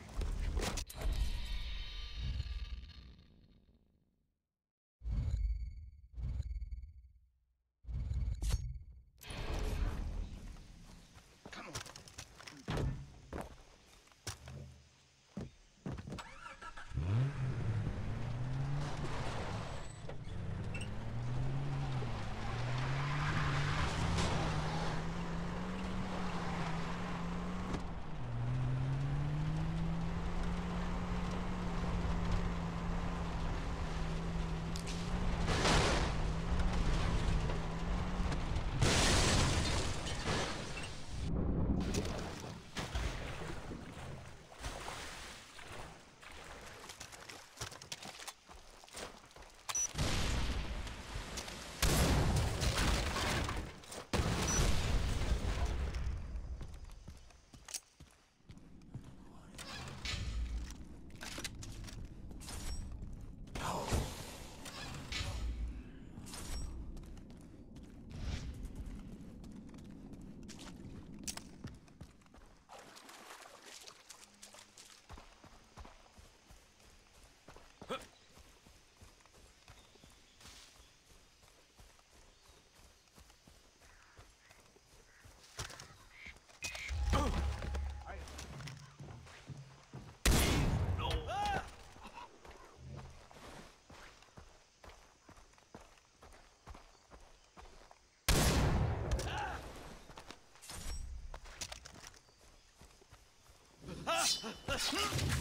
S13: Huh?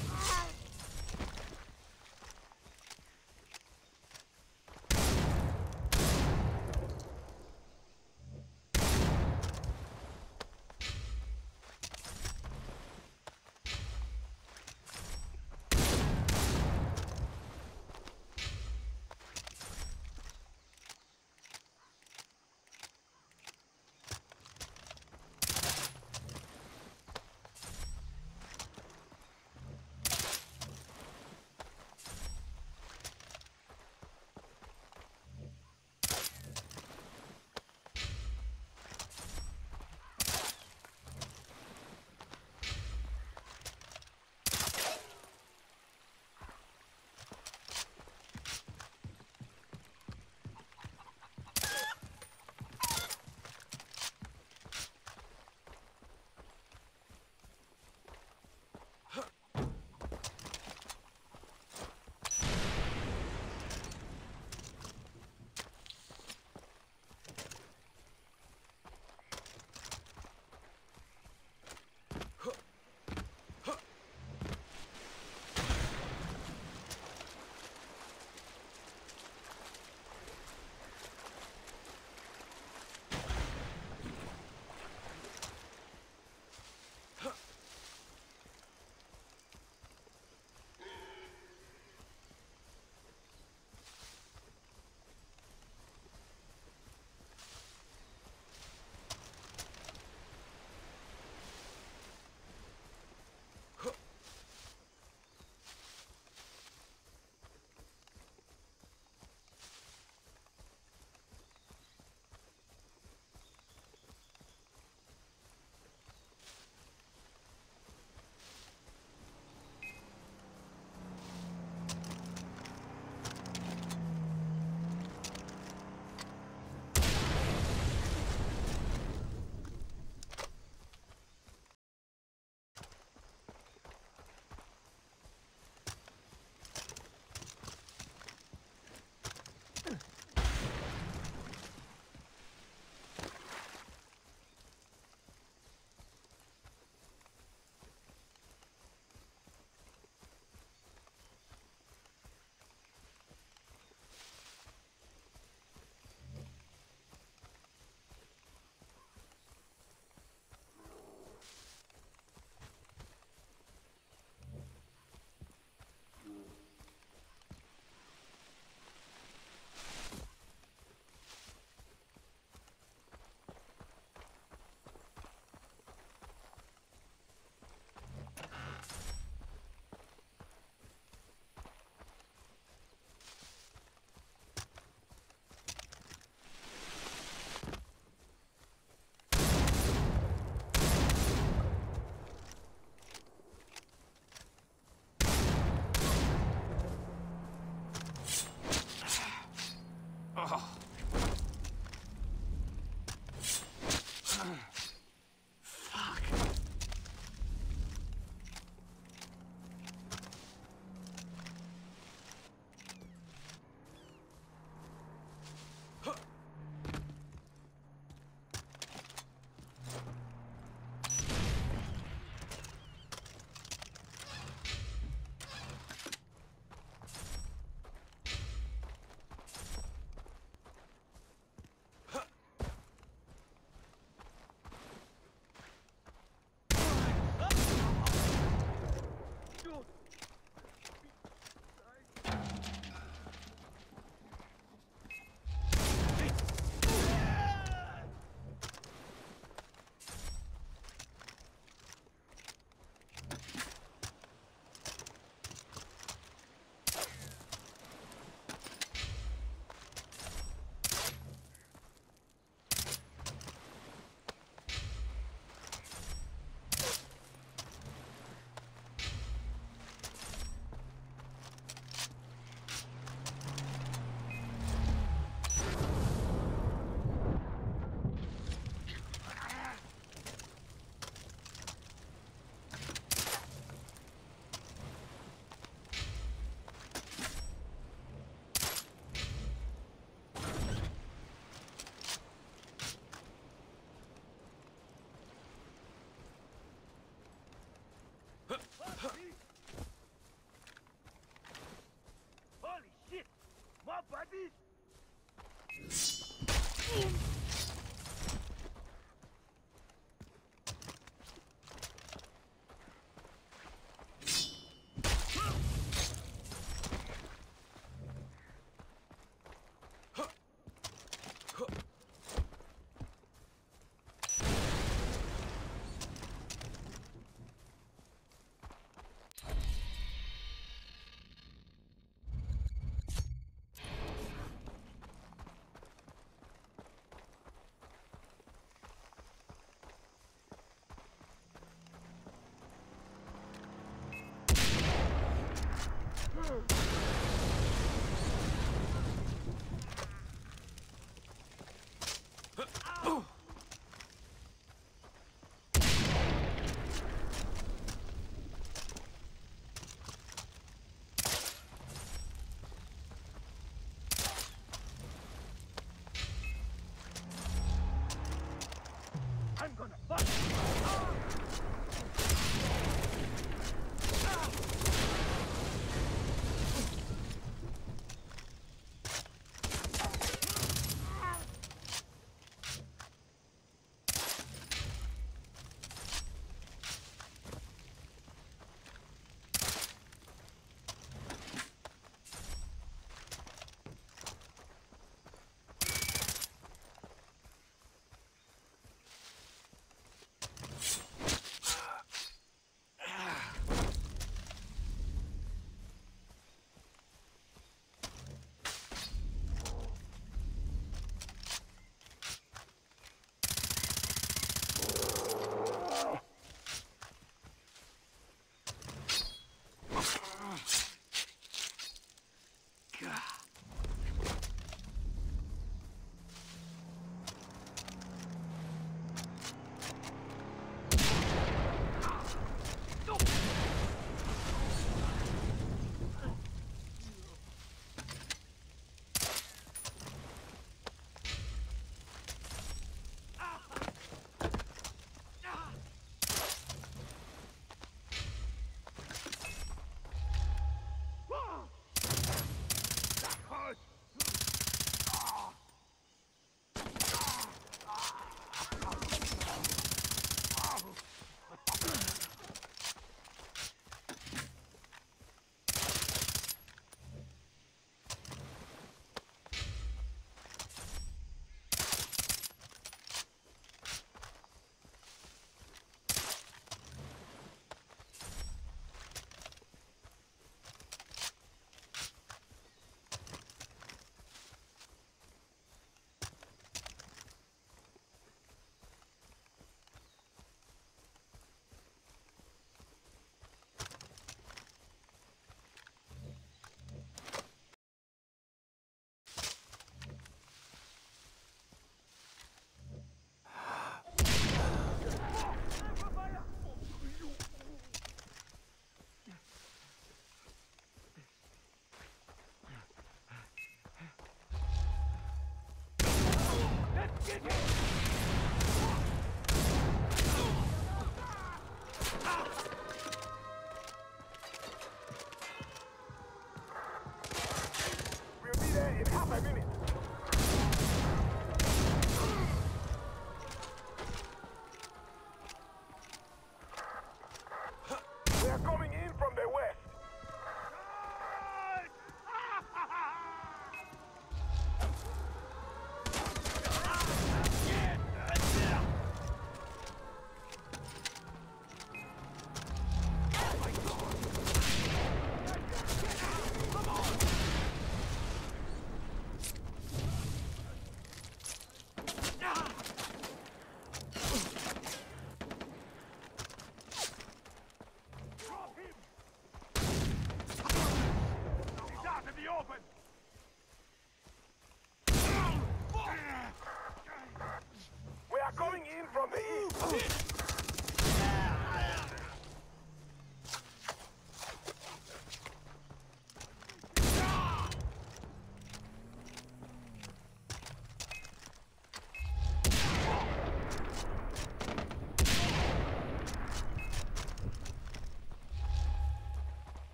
S13: you.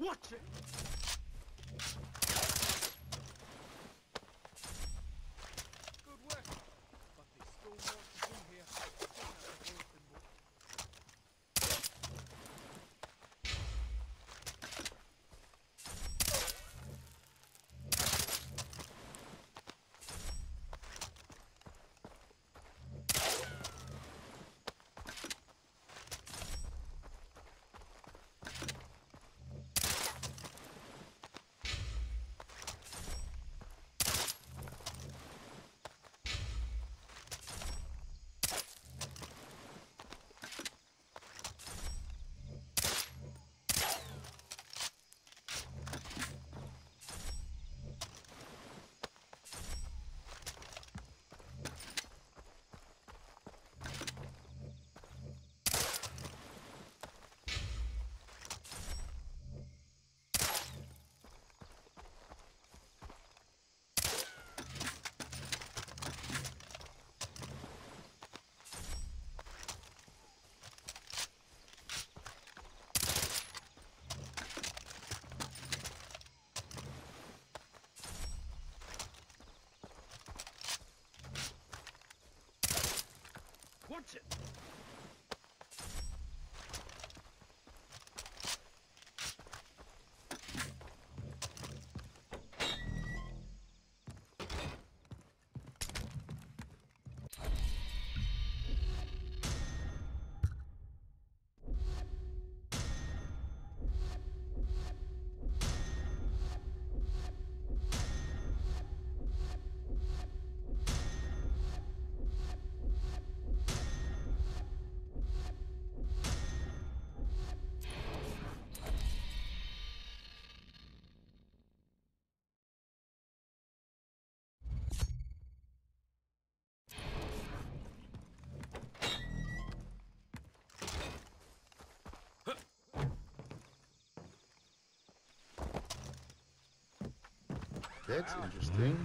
S13: Watch it!
S7: Watch it!
S15: That's interesting.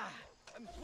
S7: Ah, I'm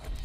S7: you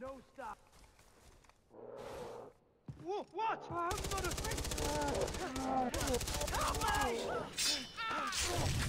S7: Don't stop. Whoa, what? Ah, I'm
S16: me!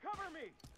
S16: Cover me!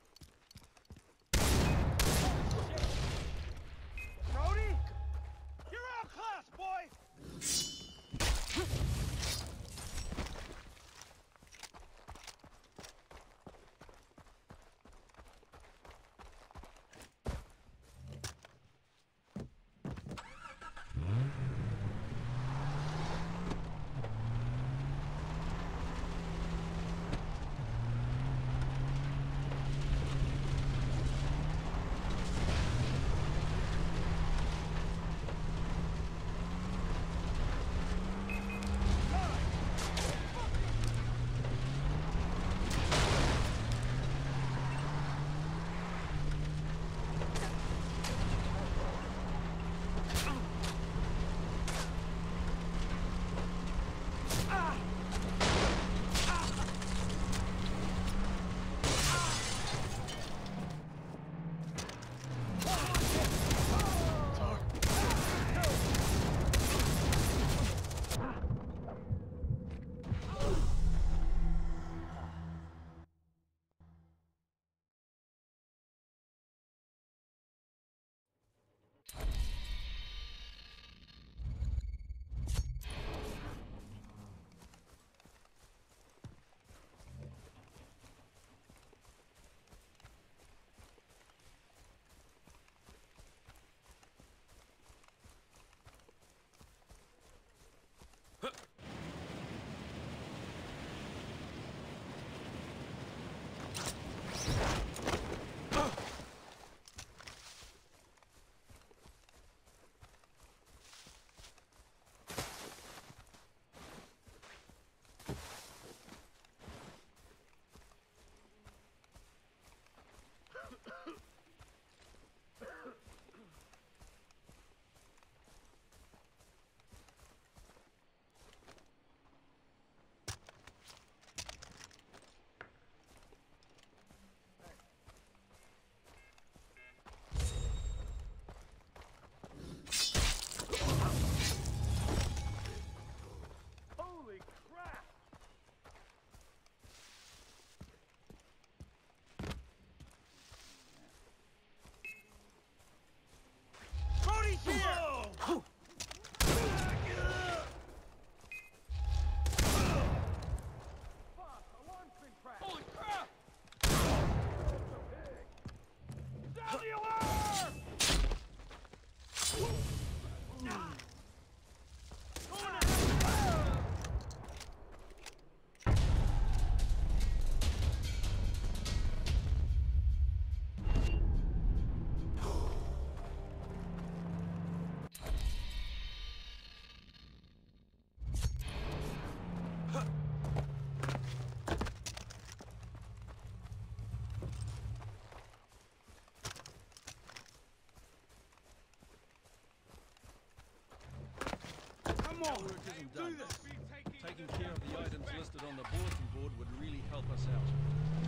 S16: On,
S17: Work
S16: do
S17: done.
S16: this.
S17: Taking care of the items listed on the bulletin board would really help us out.